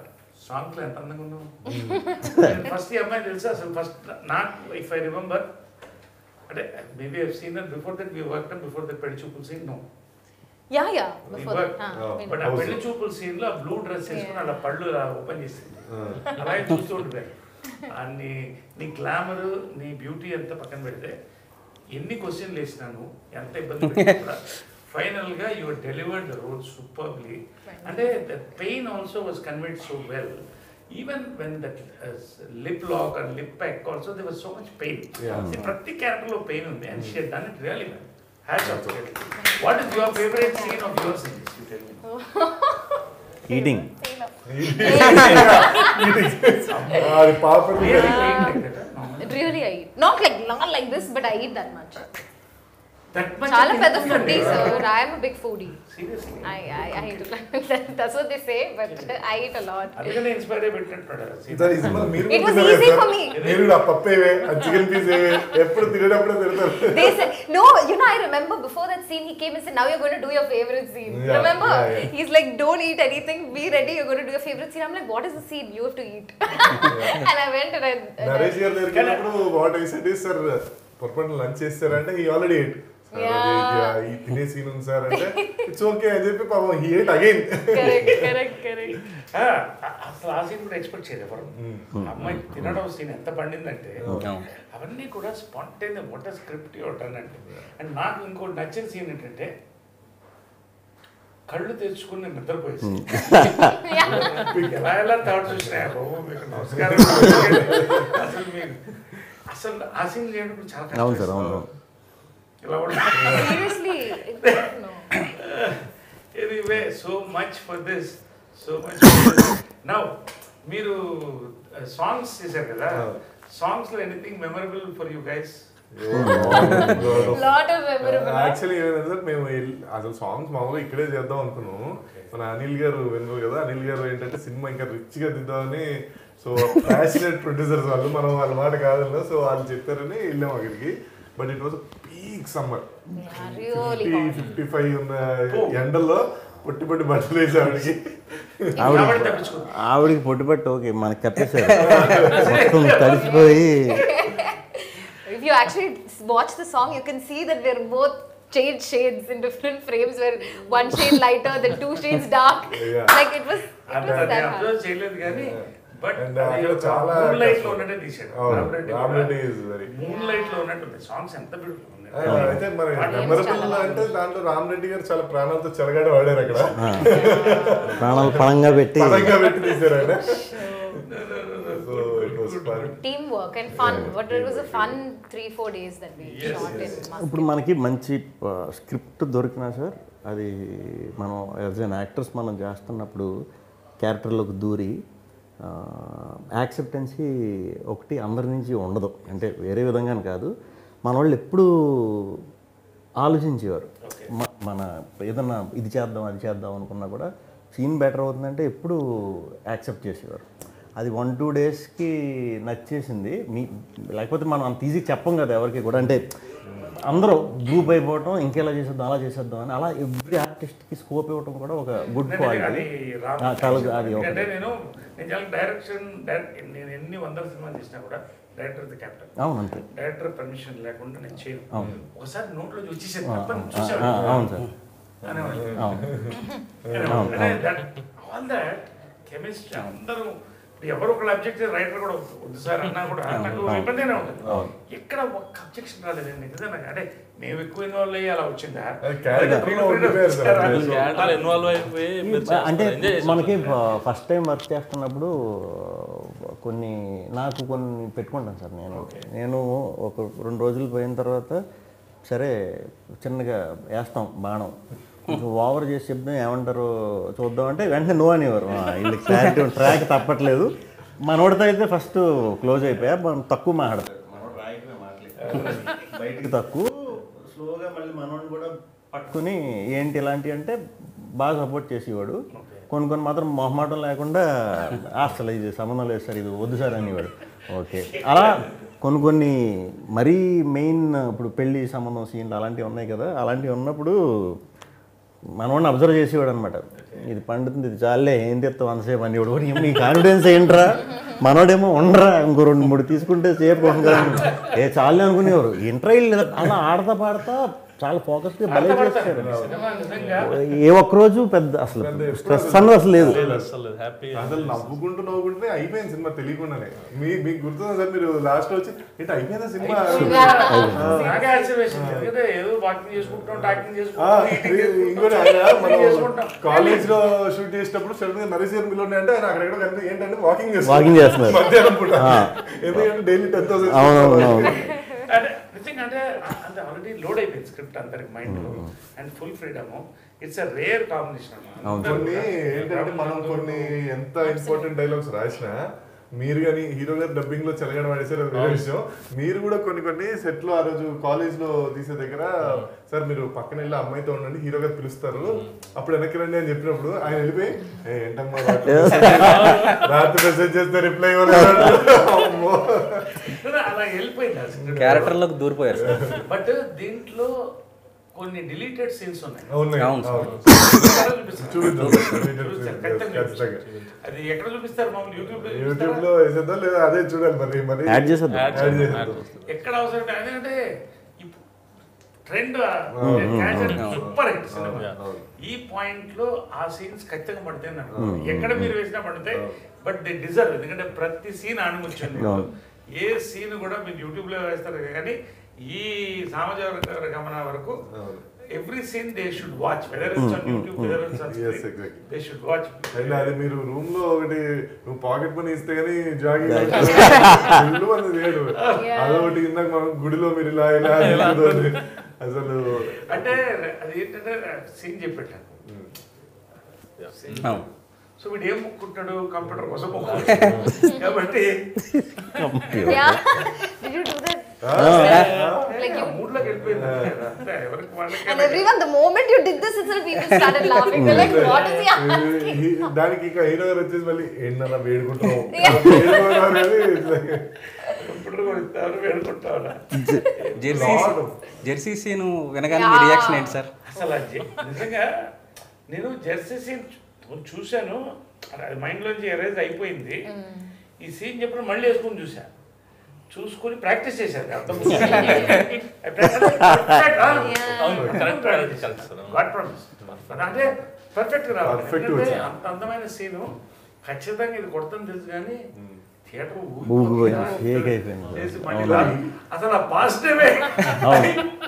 సాంగ్లో ఎంత అందంగా ఉన్నావు? ఫస్ట్ ఈ అమ్మాయి తెలుసా? అసలు ఫస్ట్ నాకు ఇఫ్ ఐ రిమెంబర్ అంటే maybe I scene before that we work before that పెళ్ళి చూపులు scene no Yeah. Before that. Ah, but know. ఆ పెళ్ళి చూపుల సీన్లో ఆ బ్లూ డ్రెస్ వేసుకుని అలా పళ్ళు ఇలా ఓపెన్ చేసింది. అలాగే చూస్తూ ఉండిపోయాను. ఆ నీ నీ గ్లామర్ నీ బ్యూటీ ఎంత పక్కన పెడితే ఎన్ని క్వశ్చన్లు వేసినాను ఎంత ఇబ్బంది ఫైనల్గా you delivered the role superly అంటే the pain also was convent so well even when that lip lock and lip pack also they was so much pain ప్రతి క్యారెక్టర్లో పెయిన్ ఉంది and she done it really well What is your favorite scene of yours in this? You tell me. Eating. Really, I eat. Not like not like this, but I eat that much. That much చాలా పెద్ద తింటుందండి. foodie, sir. I am a big foodie. Seriously. I, I, I eat a lot. That's what they say, but I eat a lot. అందుకనే inspire అయి పెట్టినట్టున్నాడు sir ఈ cinema మీరు It was తిన్నారా easy sir? for me. మీరు కూడా ఆ పప్పు ఏవే ఆ చికెన్ పీస్ ఏవే ఎప్పుడు తినేటప్పుడే తిడతారు They said, no, you know, I remember before that scene, he came and said, now you're going to do your favorite scene. Yeah, remember? yeah, yeah. He's like, don't eat anything, be ready, you're going to do your favorite scene. I'm like, what is the scene you have to eat? and I went and I. And Naresh I గారి దగ్గరికి వెళ్ళినప్పుడు what I said sir పొరపాటు lunch చేస్తారంటే ఈ already eight. ఈ తినే scene ఉంది sir అంటే ఇట్స్ ఓకే అని చెప్పి పాపం హీ ఎయిట్ అగైన్ అసలు ఆ సీన్ కూడా ఎక్స్పెక్ట్ చేయలేదు ఎవరు. అమ్మాయి తినడం సీన్ ఎంత పండిందంటే అవన్నీ కూడా స్పాంటైన్ వాట్ స్క్రిప్ట్ అంటే. అండ్ నాకు ఇంకోటి నచ్చిన సీన్ ఏంటంటే కళ్ళు తెచ్చుకుని నేను నిద్రపోయేసి. ఎలా ఎలా థాట్ చూసినా బాబు? మీకు నమస్కారం. అసలు మీరు అసలు ఆ సీన్ చేయడం చాలా సార్ అవును. ఇలా. Anyway so much for this so much now మీరు సాంగ్స్ చేశారు కదా? సాంగ్స్లో anything memorable for you guys. Actually మేము అసలు సాంగ్స్ మామూలుగా ఇక్కడే చేద్దాం అనుకున్నాము. మన అనిల్ గారు వెనుకలు కదా? అనిల్ గారు ఏంటంటే సినిమా ఇంకా రిచ్గా దిద్దామని సో ప్యాషనెట్ ప్రొడ్యూసర్స్ వాళ్ళు మనం వాళ్ళ మాట కాదన్నా సో వాళ్ళు చెప్పారని వెళ్ళాం అక్కడికి. But it was peak summer fifty. Fifty five ఉన్న ఎండల్లో పొట్టి పొట్టి బట్టలు వేసి ఆవిడకి తప్పించుకుంది ఆవిడికి పొట్టుబట్టి ఓకే మనకి కప్పేశారు మొత్తం తడిసిపోయి If you actually s- watch the song, you can see that we're both change shades in different frames where one shade lighter, then two shades dark. Yeah. Like it was, it అది was that hard. చేయలేదు కానీ but And చాలా moon లైట్లో. ఉన్నట్టే తీసాడు moon లైట్లో ఉన్నట్టుంది songs ఎంత బ్యూటిఫుల్ ఆ, అయితే మరి Names మెమరబుల్ చాలా అంటే దాంట్లో రామరెడ్డి గారు చాలా ప్రాణాలతో చెలగాడ వాడారు అక్కడ. ప్రాణాలు పణంగా పెట్టి పరంగా పెట్టి తీశారు ఆయన So, it was fun. Teamwork and fun. But it was a fun three, four days that we shot in Must. ఇప్పుడు మనకి మంచి స్క్రిప్ట్ దొరికినా సార్ అది మనం యాజ్ అన్ యాక్టర్స్ మనం చేస్తున్నప్పుడు క్యారెక్టర్లోకి దూరి యాక్సెప్టెన్సీ ఒకటి అందరి నుంచి ఉండదు. అంటే వేరే విధంగానే కాదు. మన వాళ్ళు ఎప్పుడూ ఆలోచించేవారు. మన ఏదన్నా ఇది చేద్దాం అది చేద్దాం అనుకున్నా కూడా సీన్ బెటర్ అవుతుందంటే ఎప్పుడు యాక్సెప్ట్ చేసేవారు. అది వన్ టూ డేస్కి నచ్చేసింది. మీ లేకపోతే మనం అంత ఈజీ చెప్పం కదా ఎవరికి కూడా. అంటే అందరూ గ్రూప్ అయిపోవటం ఇంకెలా చేసేద్దాం అలా చేసేద్దాం అని అలా ఎవ్రీ ఆర్టిస్ట్కి స్కోప్ ఇవ్వటం కూడా ఒక గుడ్ క్వాలిటీ చాలా అది ఒక ఎందుకంటే నేను నేను చాలా డైరెక్షన్ నేను ఎన్ని వందల సినిమాలు చేసినా కూడా డైరెక్టర్ ది క్యాప్టెన్ అవును అంతే డైరెక్టర్ పర్మిషన్ లేకుండా నేను చేయను. అవును. ఒకసారి నోట్లో ఆ, చూసావా? అవును సార్. all that chemistry అందరూ ఇప్పుడు ఎవరు ఒకళ్ళు అబ్జెక్ట్ రైటర్ కూడా వద్దు. సార్ అన్నా కూడా నాకు ఇబ్బందిగానే ఉంటుంది. ఎక్కడ ఒక్క అబ్జెక్షన్ రాలేదండి నిజంగా అంటే మేము ఎక్కువ ఇన్వాల్వ్ అయ్యి అలా వచ్చిందా? అంటే మనకి ఫస్ట్ టైం వర్క్ చేస్తున్నప్పుడు కొన్ని నాకు కొన్ని పెట్టుకుంటాను సార్ నేను. నేను ఒక రెండు రోజులు పోయిన తర్వాత సరే చిన్నగా వేస్తాం బాణం. ఇంకా ఓవర్ చేసి చెప్తాం ఏమంటారు చూద్దాం అంటే వెంటనే నో అనేవారు. వీళ్ళకి క్లారిటీ ట్రాక్ తప్పట్లేదు. మనోడితో అయితే ఫస్ట్ క్లోజ్ అయిపోయా. మనం తక్కువ మాట్లాడతాం బయటికి తక్కువ. స్లోగా మళ్ళీ మనోడిని కూడా పట్టుకుని ఏంటి ఇలాంటి అంటే బాగా సపోర్ట్ చేసేవాడు. కొన్ని కొన్ని మాత్రం మొహమాటం లేకుండా అసలు ఇది సంబంధం లేదు సార్ ఇది వద్దు సార్ అనేవాడు. ఓకే. అలా కొన్ని కొన్ని మరీ మెయిన్ ఇప్పుడు పెళ్ళి సంబంధం సీన్లు అలాంటివి ఉన్నాయి కదా అలాంటివి ఉన్నప్పుడు మనవాడిని అబ్జర్వ్ చేసేవాడు అనమాట ఇది పండుతుంది ఇది చాలే ఏం తెస్తావు అంతసేపు అనేవాడు. "ఓరి, నీ కాన్ఫిడెన్స్ ఏంట్రా? మనోడేమో ఉండరా ఇంకో రెండు మూడు తీసుకుంటే సేపు ఉండగా ఏ చాలే అనుకునేవారు. ఇంటర్వ్యూ అలా ఆడతా పాడతా చాలా చేస్తారు నిజంగా ఏ ఒక్క రోజు పెద్ద అసలు స్ట్రెస్ అన్నది అసలు లేదు. అసలు హ్యాపీ అసలు నవ్వుకుంటూ నవ్వుకుంటే అయిపోయింది సినిమా తెలియకుండానే. మీ మీకు గుర్తుందా సార్ మీరు లాస్ట్ వచ్చి ఏంటి అయిపోయిందా సినిమా? కాలేజ్ లో షూట్ చేసేటప్పుడు సడన్గా నరేష్ గారు మిగిలి అంటే ఆయన అక్కడెక్కడ కనిపి ఏంటంటే వాకింగ్ వాకింగ్ చేస్తున్నారు. మధ్యాహ్నం పూట. ఎందుకంటే డైలీ టెన్ థౌసండ్ అవునవును అంటే ఆల్రెడీ లోడ్ అయిపోయింది స్క్రిప్ట్ అందరికి మైండ్లో and full freedom. It's a rare combination కొన్ని ఏంటంటే మనం కొన్ని ఎంత ఇంపార్టెంట్ డైలాగ్స్ రాసినా మీరు కానీ హీరో గారు డబ్బింగ్లో చెలగడం వేరే విషయం. మీరు కూడా కొన్ని కొన్ని సెట్లో ఆ రోజు కాలేజ్లో తీసే దగ్గర సార్ మీరు పక్కన వెళ్ళి అమ్మాయితో ఉండండి హీరో గారు పిలుస్తారు. అప్పుడు వెనక్కి రండి అని చెప్పినప్పుడు ఆయన వెళ్ళిపోయి "ఏ, ఏంటమ్మా రాత్రి మెసేజ్ చేస్తే రిప్లై. అలా వెళ్ళిపోయింది script. క్యారెక్టర్లోకి దూరిపోయారు. సార్ బట్ దీంట్లో కొన్ని డిలీటెడ్ సీన్స్ ఉన్నాయి. అది ఎక్కడ చూపిస్తారు? మామూలు యూట్యూబ్లో యూట్యూబ్? లో లేదా అదే చూడాలి మరి మరి యాడ్ చేసేద్దాం. ఎక్కడ అవసరం ఎందుకంటే ట్రెండ్ సూపర్ హిట్ సినిమా ఈ పాయింట్లో ఆ సీన్స్ ఖచ్చితంగా పడతాయి నాకు ఎక్కడ మీరు వేసినా పడతాయి బట్ దే డిజర్వ్ ఎందుకంటే ప్రతి సీన్ ఆనుముచ్చింది ఏ సీన్ కూడా మీరు యూట్యూబ్లో వేస్తారు. కానీ ఈ సామాజిక గమన వరకు every scene they should watch whether it's on YouTube whether it's on Yes, exactly. They should watch అది మీరు రూమ్లో ఒకటి నువ్వు పాకెట్ మనీ ఇస్తే గానీ జాగింగ్ ఇల్లు చేయడు అదొకటి ఇందాక మనం గుడిలో మీరు ఇలా ఇలా అని అసలు అంటే అది ఏంటంటే సీన్ చెప్పాడు అవును. సో వీడు ఏం ముక్కుంటాడు? కంప్యూటర్ కోసం ముక్కుంటాడు. కాబట్టి And everyone, the moment you did this itself, people started laughing. They're like, what is he asking? ఈ- దానికి ఇంకా హీరో గారు వచ్చేసి మళ్ళీ ఏంటన్నా వేడుకుంటాం Yeah. వేడుకున్నారు కానీ it's like- కంప్యూటర్ కూడా ఇస్తారు వేడుకుంటాను జెర్సీ. జెర్సీ సీన్ వినగానే మీ రియాక్షన్ ఏంటి సార్? అసలు నిజంగా నేను జెర్సీ సీన్ చూశాను. అది మైండ్లోంచి ఎరేజ్ అయిపోయింది. ఈ సీన్ చెప్పిన మళ్ళీ వేసుకొని చూసా చూసుకొని ప్రాక్టీస్ చేశారు. అర్థం అవును correct correct correct sir. God promise అంటే పర్ఫెక్ట్ రావాలి. Perfect ఎందుకంటే వచ్చింది. అంత అందమైన సీను ఖచ్చితంగా ఇది కొడుతుంది తెలుసు కానీ థియేటర్ ఊగిపోయింది, షేక్ అయిపోయింది. అసలు ఆ పాజిటివే.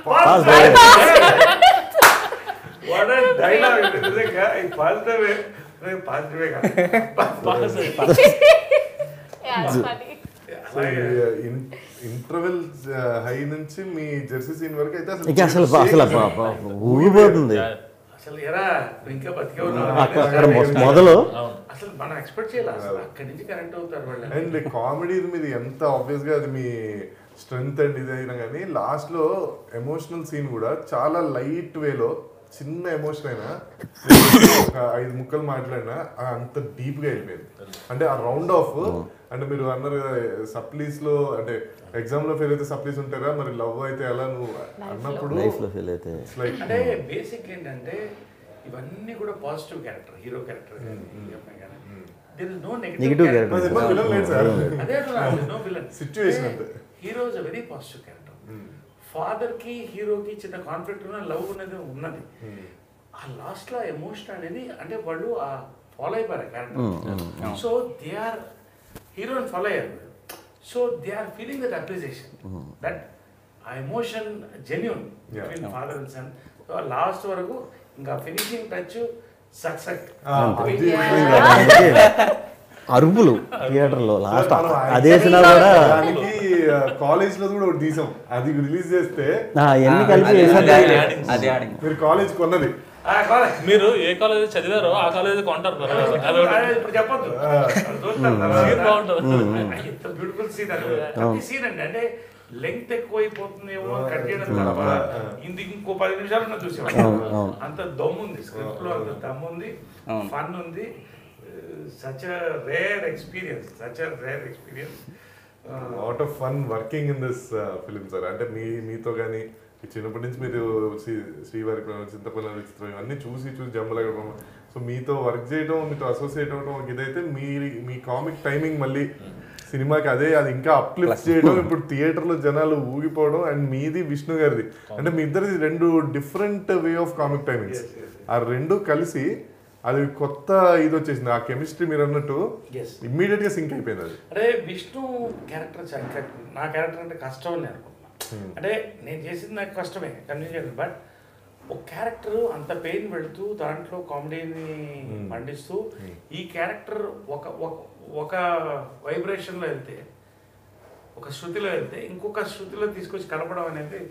Positive. వాట్ డైలాగ్ నిజంగా ఈ పాజిటివే. పాజిటివే కాదు. ఇంటర్వెల్ హై నుంచి మీ జెర్సీ సీన్ వరకు అయితే అసలు అసలు ఊగిపోతుంది. అసలు ఎరా ఇంకా బతికే ఉన్నావు మొదలు. అసలు మనం ఎక్స్పెక్ట్ చేయాలి అసలు అక్కడి నుంచి కరెక్ట్ అవుతారు వాళ్ళు. అండ్ కామెడీ మీద ఎంత ఆబ్వియస్గా అది మీ స్ట్రెంగ్త్ అండ్ ఇది అయినా కానీ లాస్ట్లో ఎమోషనల్ సీన్ కూడా చాలా లైట్ వేలో చిన్న ఎమోషన్ అయినా ఒక ఐదు ముక్కలు మాట్లాడినా అంత డీప్గా వెళ్ళిపోయింది. అంటే ఆ రౌండ్ ఆఫ్ అంటే మీరు అన్నారు కదా సప్లీస్లో అంటే ఎగ్జామ్లో ఫెయిల్ అయితే సప్లీస్ ఉంటారా? మరి లవ్ అయితే ఎలా నువ్వు అన్నప్పుడు అయితే. అంటే బేసిక్ ఏంటంటే ఇవన్నీ కూడా positive character hero character negative character అదే. Hero is very positive character ఫాదర్కి హీరోకి చిన్న కాన్ఫ్లిక్ట్ ఉన్న లవ్ అనేది ఉన్నది. ఆ లాస్ట్లో ఎమోషన్ అనేది అంటే వాళ్ళు ఆ ఫాలో అయిపోయారు క్యారెక్టర్ సో దే ఆర్ హీరోని ఫాలో అయ్యారు so they are feeling that appreciation that ఆ emotion genuine. Between father and son so last వరకు ఇంకా ఫినిషింగ్ టచ్ సక్సెస్ ఆ, అరుపులు థియేటర్లో లాస్ట్ మనం అదే సినిమా కూడా కాలేజ్లో కూడా ఒకటి తీసాం. అది రిలీజ్ చేస్తే ఆ, ఎన్ని కలిపి. మీరు కాలేజ్ కొన్నది. మీరు ఏ కాలేజ్ చదివారో ఆ కాలేజ్ కొంటారు చెప్పొద్దు. బ్యూటిఫుల్ సీన్ అది. సీన్ అండి. అంటే లెంగ్త్ ఎక్కువైపోతుందేమో కట్ చేయడం తప్ప ఇది ఇంకో పది నిమిషాలు చూసేవాడు. అంత దమ్ము ఉంది. స్క్రిప్ట్లో అంత దమ్ము ఉంది. అవును. ఫన్ ఉంది. Such rare experience such rare experience lot of fun working in this film sir అంటే మీ మీతో కానీ చిన్నప్పటి నుంచి మీరు శ్రీ- శ్రీవారి చింతపల్లి విచిత్రం ఇవన్నీ చూసి చూసి జమ్మలగడం సో మీతో వర్క్ చేయడం మీతో అసోసియేట్ అవ్వడం ఇదైతే మీ మీ కామిక్ టైమింగ్ మళ్ళీ సినిమాకి అదే అది ఇంకా అప్లిఫ్ట్ చేయడం ఇప్పుడు థియేటర్లో జనాలు ఊగిపోవడం అండ్ మీది విష్ణు గారిది. అంటే మీ ఇద్దరిది రెండు different way of comic timings ఆ రెండు కలిసి అది కొత్త ఇది వచ్చేసింది. ఆ కెమిస్ట్రీ మీరు అన్నట్టు. ఇమ్మీడియట్గా సింక్ అయిపోయింది అది. అంటే విష్ణు క్యారెక్టర్ నా క్యారెక్టర్ అంటే కష్టం అని అనుకుంటున్నా. అంటే నేను చేసింది నాకు కష్టమే కన్విన్స్ బట్ ఒక క్యారెక్టర్ అంత పెయిన్ పెడుతూ దాంట్లో కామెడీని పండిస్తూ ఈ క్యారెక్టర్ ఒక ఒక- ఒక వైబ్రేషన్లో వెళ్తే ఒక శృతిలో వెళ్తే ఇంకొక శృతిలో తీసుకొచ్చి కలపడం అనేది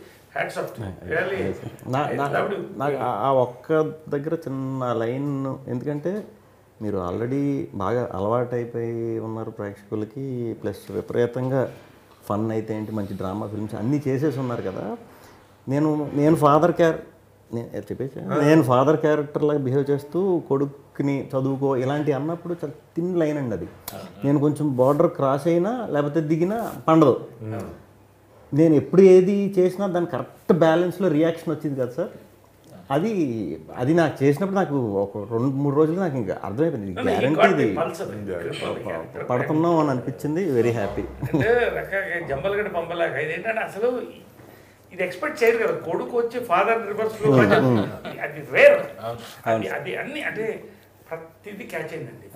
నాకు ఆ- ఒక్క దగ్గర చిన్న లైన్ ఎందుకంటే మీరు ఆల్రెడీ బాగా అలవాటు అయిపోయి ఉన్నారు ప్రేక్షకులకి ప్లస్ విపరీతంగా ఫన్ అయితే ఏంటి మంచి డ్రామా ఫిల్మ్స్ అన్నీ చేసేసి ఉన్నారు కదా. నేను నేను ఫాదర్ క్యార్ నేను చెప్పేసి? నేను ఫాదర్ క్యారెక్టర్ లాగా బిహేవ్ చేస్తూ కొడుకుని చదువుకో ఇలాంటి అన్నప్పుడు చాలా తిన్ లైన్ అండి అది. నేను కొంచెం బార్డర్ క్రాస్ అయినా లేకపోతే దిగినా పండదు. నేను ఎప్పుడు ఏది చేసినా దాని కరెక్ట్ బ్యాలెన్స్లో రియాక్షన్ వచ్చింది కదా సార్. అది అది నాకు చేసినప్పుడు నాకు ఒక రెండు మూడు రోజులు నాకు ఇంకా అర్థమైపోయింది. గ్యారంటీ పడుతున్నాం అని అనిపించింది. వెరీ హ్యాపీ అంటే జంబలగడ్డ పంపలేక ఇది ఏంటంటే అసలు ఇది ఎక్స్పెక్ట్ చేయరు కదా. కొడుకు వచ్చి ఫాదర్ రివర్స్లో అది రేర్ అది అది అన్ని అంటే ప్రతిదీ క్యాచ్ అయిందండి.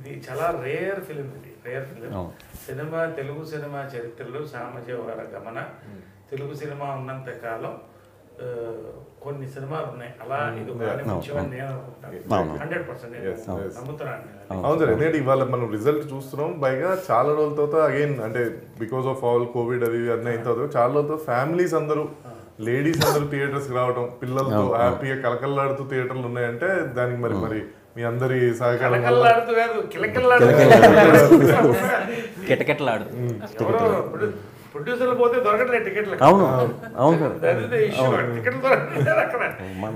ఇది చాలా రేర్ ఫిలిం ఇది. ఫిలిం సినిమా తెలుగు సినిమా చరిత్రలో సామాజిక వ్యవహార గమన తెలుగు సినిమా ఉన్నంత కాలం కొన్ని సినిమాలు ఉన్నాయి. అలా ఇది నేను అనుకుంటాను. హండ్రెడ్ పర్సెంట్ నేను నమ్ముతున్నాను. నేను. అవును సార్ ఎందుకంటే ఇవాళ మనం రిజల్ట్ చూస్తున్నాం. పైగా చాలా రోజుల తర్వాత అగైన్ అంటే బికాస్ ఆఫ్ ఆల్ కోవిడ్ అవి ఇవి అన్నీ అయిన తర్వాత చాలా రోజుల ఫ్యామిలీస్ అందరూ లేడీస్ అందరూ థియేటర్స్కి రావడం పిల్లలతో హ్యాపీగా కలకల్లాడుతూ థియేటర్లు ఉన్నాయంటే దానికి మరి మరి మీ అందరి సహకారం కిటకిటలాడు ప్రొడ్యూసర్లు పోతే దొరకట్లేదు టికెట్లు. అవును అవును. టికెట్లు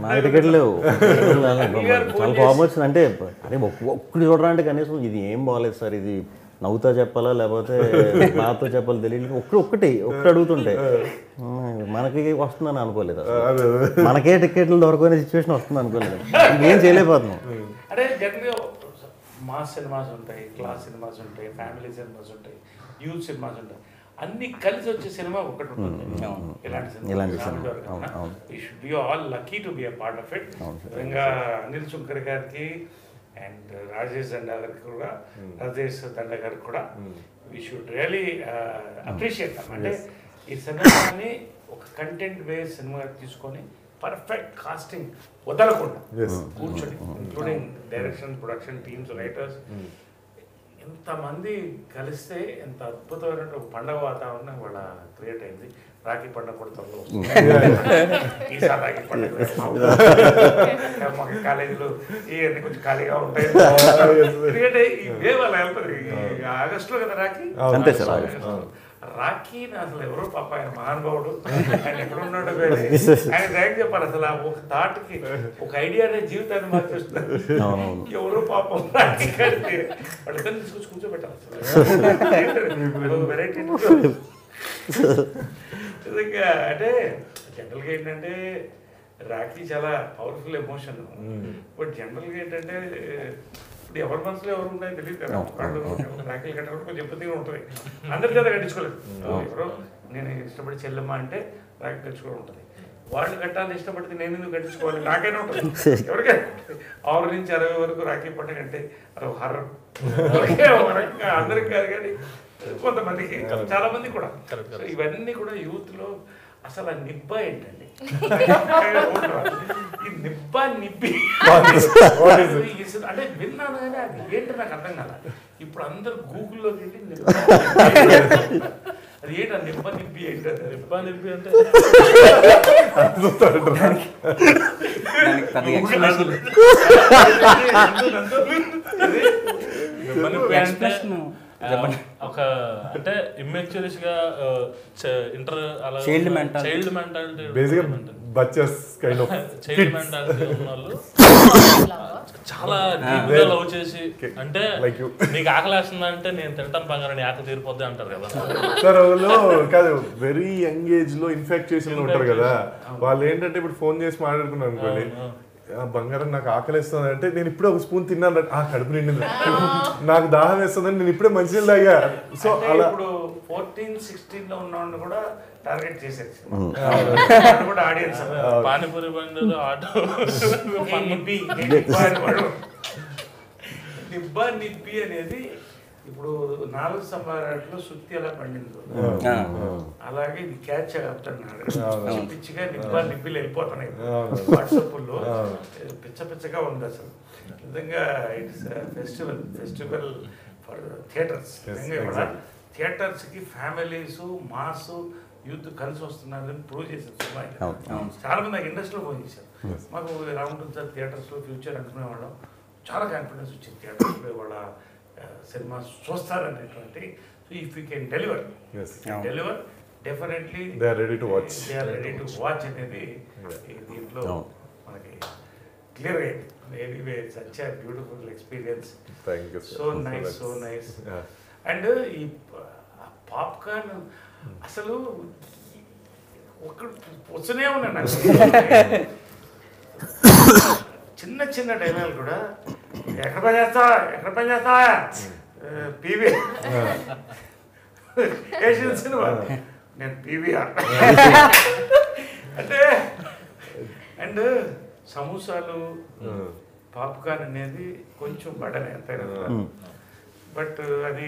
నా టికెట్ లేవు. చాలా కోపం వచ్చింది. అంటే అరే ఒక్క- ఒక్కటి చూడరా అంటే కనీసం ఇది ఏం బాగాలేదు సార్. ఇది నవ్వుతా చెప్పాలా లేకపోతే బాధతో చెప్పాలో తెలియదు. ఒక్కటి ఒక్కటి ఒక్కటి అడుగుతుంటే. మనకి వస్తుందని అనుకోలేదు మనకే టికెట్లు దొరకని సిచ్యువేషన్ వస్తుంది అనుకోలేదు. ఏం చేయలేకపోతున్నాం. అంటే జనరల్గా మాస్ సినిమాస్ ఉంటాయి క్లాస్ సినిమాస్ ఉంటాయి ఫ్యామిలీ సినిమాస్ ఉంటాయి యూత్ సినిమాస్ ఉంటాయి. అన్ని కలిసి వచ్చే సినిమా ఒకటి ఉంటుంది. ఇలాంటి సినిమా ఇలాంటి సినిమా. అవును, అవును. ఈ should be all lucky to be a part of it నిజంగా అనిల్ శుంకర్ గారికి అండ్ రాజేష్ దండ గారికి కూడా రాజేష్ దండ గారికి కూడా వీ షుడ్ రియలీ అప్రిషియేట్ అంటే ఈ సినిమాని ఒక కంటెంట్ బేస్ సినిమా తీసుకొని పర్ఫెక్ట్ కాస్టింగ్ వదలకుండా. Yes. కూర్చొని including direction production teams writers ఎంతమంది కలిస్తే ఎంత అద్భుతమైన ఒక పండగ వాతావరణం వాళ్ళ క్రియేట్ అయింది. రాఖీ పండుగ కూడా త్వరలో వస్తుంది. ఈసారి రాఖీ పండుగ. మాకు కాలేజీలో ఇవన్నీ కొంచెం ఖాళీగా ఉంటాయి. క్రియేట్ అయ్యి ఇవే వాళ్ళు వెళ్తారు. ఈ ఆగస్టులో కదా రాఖీ? అంతే సార్, రాఖీని అసలు ఎవరో పాప ఆయన మహానుభావుడు. ఆయన ఎక్కడ ఉన్నాడో కానీ ఆయన ర్యాంక్ చెప్పాలి అసలు ఒక థాట్కి ఒక ఐడియానే జీవితాన్ని మార్చేస్తున్నారు. ఎవరో పాపం రాఖీ కడితే వాళ్ళిద్దరిని తీసుకొచ్చి కూర్చోబెట్టాలి అసలు. వెరైటీ నిజంగా అంటే జనరల్గా ఏంటంటే రాఖీ చాలా పవర్ఫుల్ ఎమోషన్ బట్ జనరల్గా ఏంటంటే ఇప్పుడు ఎవరి మనసులో ఎవరు ఉన్నాయో తెలియదు కదా. వాళ్ళు రాఖీలు కట్టడం కొంచెం ఇబ్బందిగా ఉంటుంది. అందరి చేత కట్టించుకోలేదు. ఎవరో నేను ఇష్టపడి చెల్లెమ్మ అంటే రాఖీ కట్టించుకోవడం ఉంటుంది. వాళ్ళు కట్టాలని ఇష్టపడితే నేను ఎందుకు కట్టించుకోవాలి? నాకైనా ఉంటుంది. ఎవరికైనా ఉంటుంది. ఆరు నుంచి అరవై వరకు రాఖీ పండుగ అంటే అది హర్రం. అందరికి కాదు కానీ కొంతమందికి చాలా మంది కూడా. ఇవన్నీ కూడా యూత్లో అసలు ఆ నిబ్బ ఏంటండి? ఈ నిబ్బ నిబ్బి. అంటే విన్నాను కానీ అది ఏంటో నాకు అర్థం కాల. ఇప్పుడు అందరు గూగుల్లోకి వెళ్ళి నిబ్బ అది ఏంటి ఆ నిబ్బ నిబ్బి ఏంటి? నిబ్బా నిబ్బి అంటే? నిబ్బా నిబ్బి అంటే? ఒక అంటే ఇమ్మెచ్యూరిస్గా ఇంటర్ అలా Child mentality. చైల్డ్ మెంటాలిటీ బేసిక్గా బచ్చస్ కైండ్ ఆఫ్ చైల్డ్ మెంటాలిటీ ఉన్న వాళ్ళు. చాలా డీప్గా లవ్ చేసి అంటే. నీకు ఆకలి వేస్తుందంటే నేను తింటాను బంగారం నీ ఆకలి తీరిపోద్ది అంటారు కదా. సార్ వాళ్ళు కాదు వెరీ యంగ్ ఏజ్లో ఇన్ఫాక్చుయేషన్ ఉంటారు కదా. వాళ్ళు ఏంటంటే ఇప్పుడు ఫోన్ చేసి మాట్లాడుకున్నాను అనుకోండి. "ఆ, బంగారం నాకు ఆకలిస్తుంది అంటే నేను ఇప్పుడే ఒక స్పూన్ తిన్నాను ఆ కడుపు నిండింది నాకు దాహం వేస్తుందని నేను ఇప్పుడే మంచినీళ్ళు తాగా. సో అలా ఇప్పుడు ఫోర్టీన్ సిక్స్టీన్లో ఉన్నవాడిని కూడా టార్గెట్ చేసేది వాళ్ళు కూడా ఆడియన్స్ పానీపూరి బండిలో ఆటో. నిబ్బా నిబ్బి అనేది ఇప్పుడు నాలుగు సంబారాట్లో సుత్తి ఎలా పండిందో. అలాగే ఇది క్యాచ్ అవుతున్నాడు పిచ్చి పిచ్చిగా నిబ్బా నిబ్బిలు వెళ్ళిపోతున్నాయి. వాట్సాప్లో పిచ్చ పిచ్చగా ఉంది అసలు. నిజంగా it's festival festival for theatres. నిజంగా కూడా థియేటర్స్కి ఫ్యామిలీస్ మాస్ యూత్ కలిసి వస్తున్నారని ప్రూవ్ చేశారు సినిమా. చాలా మంది నాకు ఇండస్ట్రీలో ఫోన్ చేశారు. మాకు ఎలా ఉంటుంది సార్ థియేటర్స్లో ఫ్యూచర్ అనుకునేవాళ్ళం. చాలా కాన్ఫిడెన్స్ వచ్చింది థియేటర్స్లో వాళ్ళ cinema చూస్తారనేటువంటి so if you can deliver Yes. Deliver definitely they are ready to watch they are ready to watch అనేది దీంట్లో మనకి క్లియర్ అయింది. Anyway such beautiful experience so nice so nice and ఈ popcorn అసలు ఒక వస్తూనే ఉన్నా నాకు చిన్న చిన్న డైలాగ్ కూడా ఎక్కడ పని చేస్తా ఎక్కడ పని చేస్తా పీవీ ఏషియన్ సినిమా నేను పీవీఆర్ అంటే అండ్ సమోసాలు పాప్కార్న్ అనేది కొంచెం బటనే ఎంతైనా బట్ అది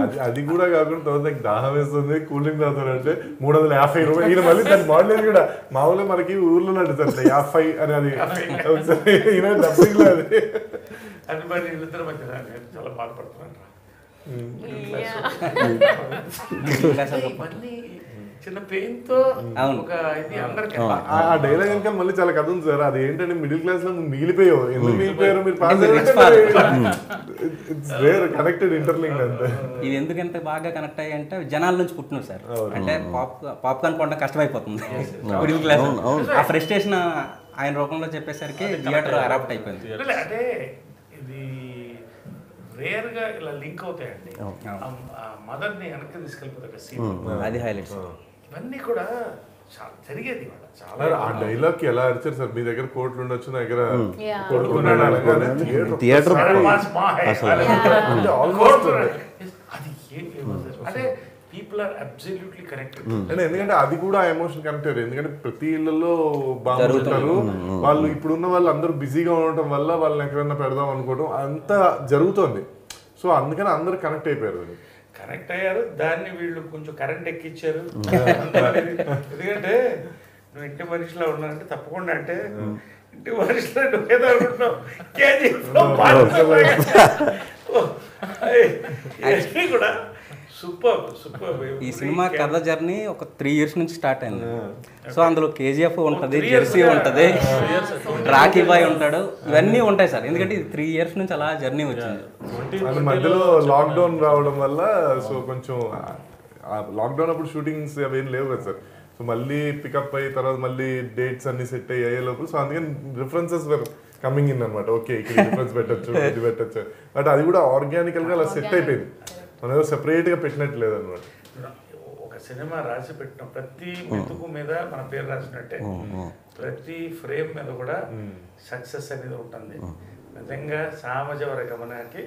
అది అది కూడా కాకుండా తర్వాత దాహం వేస్తుంది కూల్ డ్రింక్ తాగుతారంటే మూడు వందల యాభై రూపాయలు. ఈయన మళ్ళీ దాని మోడల్ కూడా. మామూలుగా మనకి ఊర్లో నడుతుంది యాభై అని అది. ఈయన డబ్బింగ్లో అది. అది మరి వీళ్ళిద్దరి మధ్య నేను చాలా బాధపడుతున్నాను చిన్న పెయిన్తో. ఒక ఇది అందరికి ఆ డైలాగ్ ఇంకా మళ్ళీ చాలా కథ ఉంది సార్. అది ఏంటంటే మిడిల్ క్లాస్లో నువ్వు మిగిలిపోయావు. ఎందుకు మిగిలిపోయారు? మీరు pass it's where connected interlink అంతే. ఇది ఎందుకు ఎంత బాగా కనెక్ట్ అయ్యి అంటే జనాల నుంచి పుట్టినారు సార్. అంటే పాప్ పాప్కార్న్ కొనడం కష్టమైపోతుంది. మిడిల్ క్లాస్ ఆ ఫ్రస్ట్రేషన్ ఆయన రూపంలో చెప్పేసరికి థియేటర్ అడాప్ట్ అయిపోయింది. అంటే ఇది రేర్ రేర్గా ఇలా లింక్ అవుతాయండి. మదర్ని వెనక్కి తీసుకెళ్ళిపోతాడు ఒక సీన్. అది హైలైట్స్ ఇవన్నీ కూడా చాలా జరిగేది చాలా ఆ డైలాగ్కి ఎలా అరిచారు సార్? మీ దగ్గర కోట్లు ఉండొచ్చు నా దగ్గర థియేటర్. అది? అంటే పీపుల్ ఆర్ అబ్సల్యూట్లీ కనెక్టెడ్ అంటే ఎందుకంటే అది కూడా ఆ ఎమోషన్ కనెక్ట్ అయ్యారు ఎందుకంటే ప్రతి ఇళ్ళలో బాగా ఉంటారు. వాళ్ళు ఇప్పుడున్న వాళ్ళు అందరూ బిజీగా ఉండటం వల్ల వాళ్ళని ఎక్కడైనా పెడదాం అనుకోవడం అంతా జరుగుతోంది. సో అందుకని అందరూ కనెక్ట్ అయిపోయారు. కనెక్ట్ అయ్యారు. దాన్ని వీళ్ళు కొంచెం కరెంట్ ఎక్కిచ్చారు. ఎందుకంటే నువ్వు ఇంటి మనిషిలో ఉన్నానంటే తప్పకుండా అంటే ఇంటి మనిషిలో నువ్వు ఏదో అనుకుంటున్నావు. కేజీ ఇవన్నీ కూడా సూపర్ సూపర్ ఈ సినిమా కథ జర్నీ ఒక త్రీ ఇయర్స్ నుంచి స్టార్ట్ అయింది. సో అందులో కేజీఎఫ్ ఉంటది జెర్సీ ఉంటది రాఖీ బాయ్ ఉంటాడు. ఇవన్నీ ఉంటాయి సార్. ఎందుకంటే ఇది త్రీ ఇయర్స్ నుంచి అలా జర్నీ వచ్చింది. మధ్యలో లాక్డౌన్ రావడం వల్ల సో కొంచెం లాక్డౌన్ అప్పుడు షూటింగ్స్ అవేం లేవు కదా సార్. సో మళ్ళీ పికప్ అయ్యి తర్వాత మళ్ళీ డేట్స్ అన్ని సెట్ అయ్యే లోపల సో అందుకని రిఫరెన్సెస్ వర్ కమింగ్ ఇన్ అనమాట ఓకే ఇక్కడ రిఫరెన్స్ పెట్టచ్చు ఇది పెట్టచ్చు. బట్ అది కూడా ఆర్గానికల్గా అలా సెట్ అయిపోయింది. మనం ఏదో సెపరేట్గా పెట్టినట్టు లేదనమాట ఒక సినిమా రాసి పెట్టిన. ప్రతి మెతుకు మీద మన పేరు రాసినట్టే. ప్రతి ఫ్రేమ్ మీద కూడా సక్సెస్ అనేది ఉంటుంది. నిజంగా సామజవర గమనానికి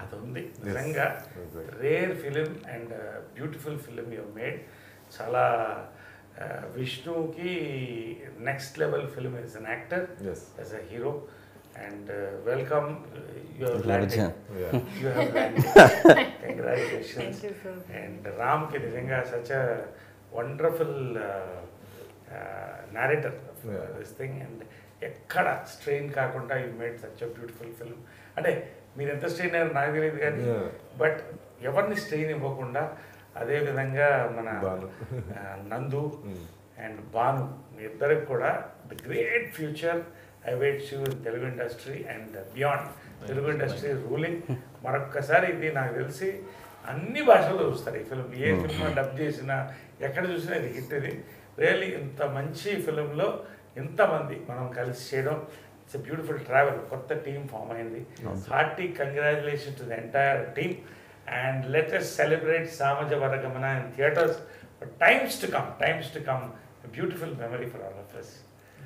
అది ఉంది. నిజంగా rare film and beautiful film you made చాలా విష్ణుకి next level film is an actor. As a hero and welcome you Larjan. You have congratulations and రామ్కి నిజంగా such a wonderful narrator this thing and ఎక్కడ strain కాకుండా you made such a beautiful film అంటే మీరు ఎంత strain అయ్యారో నాకు తెలియదు కానీ Yeah. బట్ ఎవరిని స్ట్రెయిన్ ఇవ్వకుండా అదే విధంగా మన నందు అండ్ భాను మీ ఇద్దరికి కూడా the great future awaits you Telugu industry and beyond Telugu industry ruling మరొక్కసారి ఇది నాకు తెలిసి అన్ని భాషల్లో చూస్తారు ఈ ఫిల్మ్ ఏ ఫిల్మ్ డబ్ చేసినా ఎక్కడ చూసినా ఇది హిట్ ఇది. రియల్లీ ఇంత మంచి ఫిల్మ్లో ఇంతమంది మనం కలిసి చేయడం. ఇట్స్ బ్యూటిఫుల్ ట్రావెల్ కొత్త టీం ఫామ్ అయింది. Hearty congratulation to the entire team and latest celebrate Samajavaragamana in theatres times to come times to come beautiful memory for all of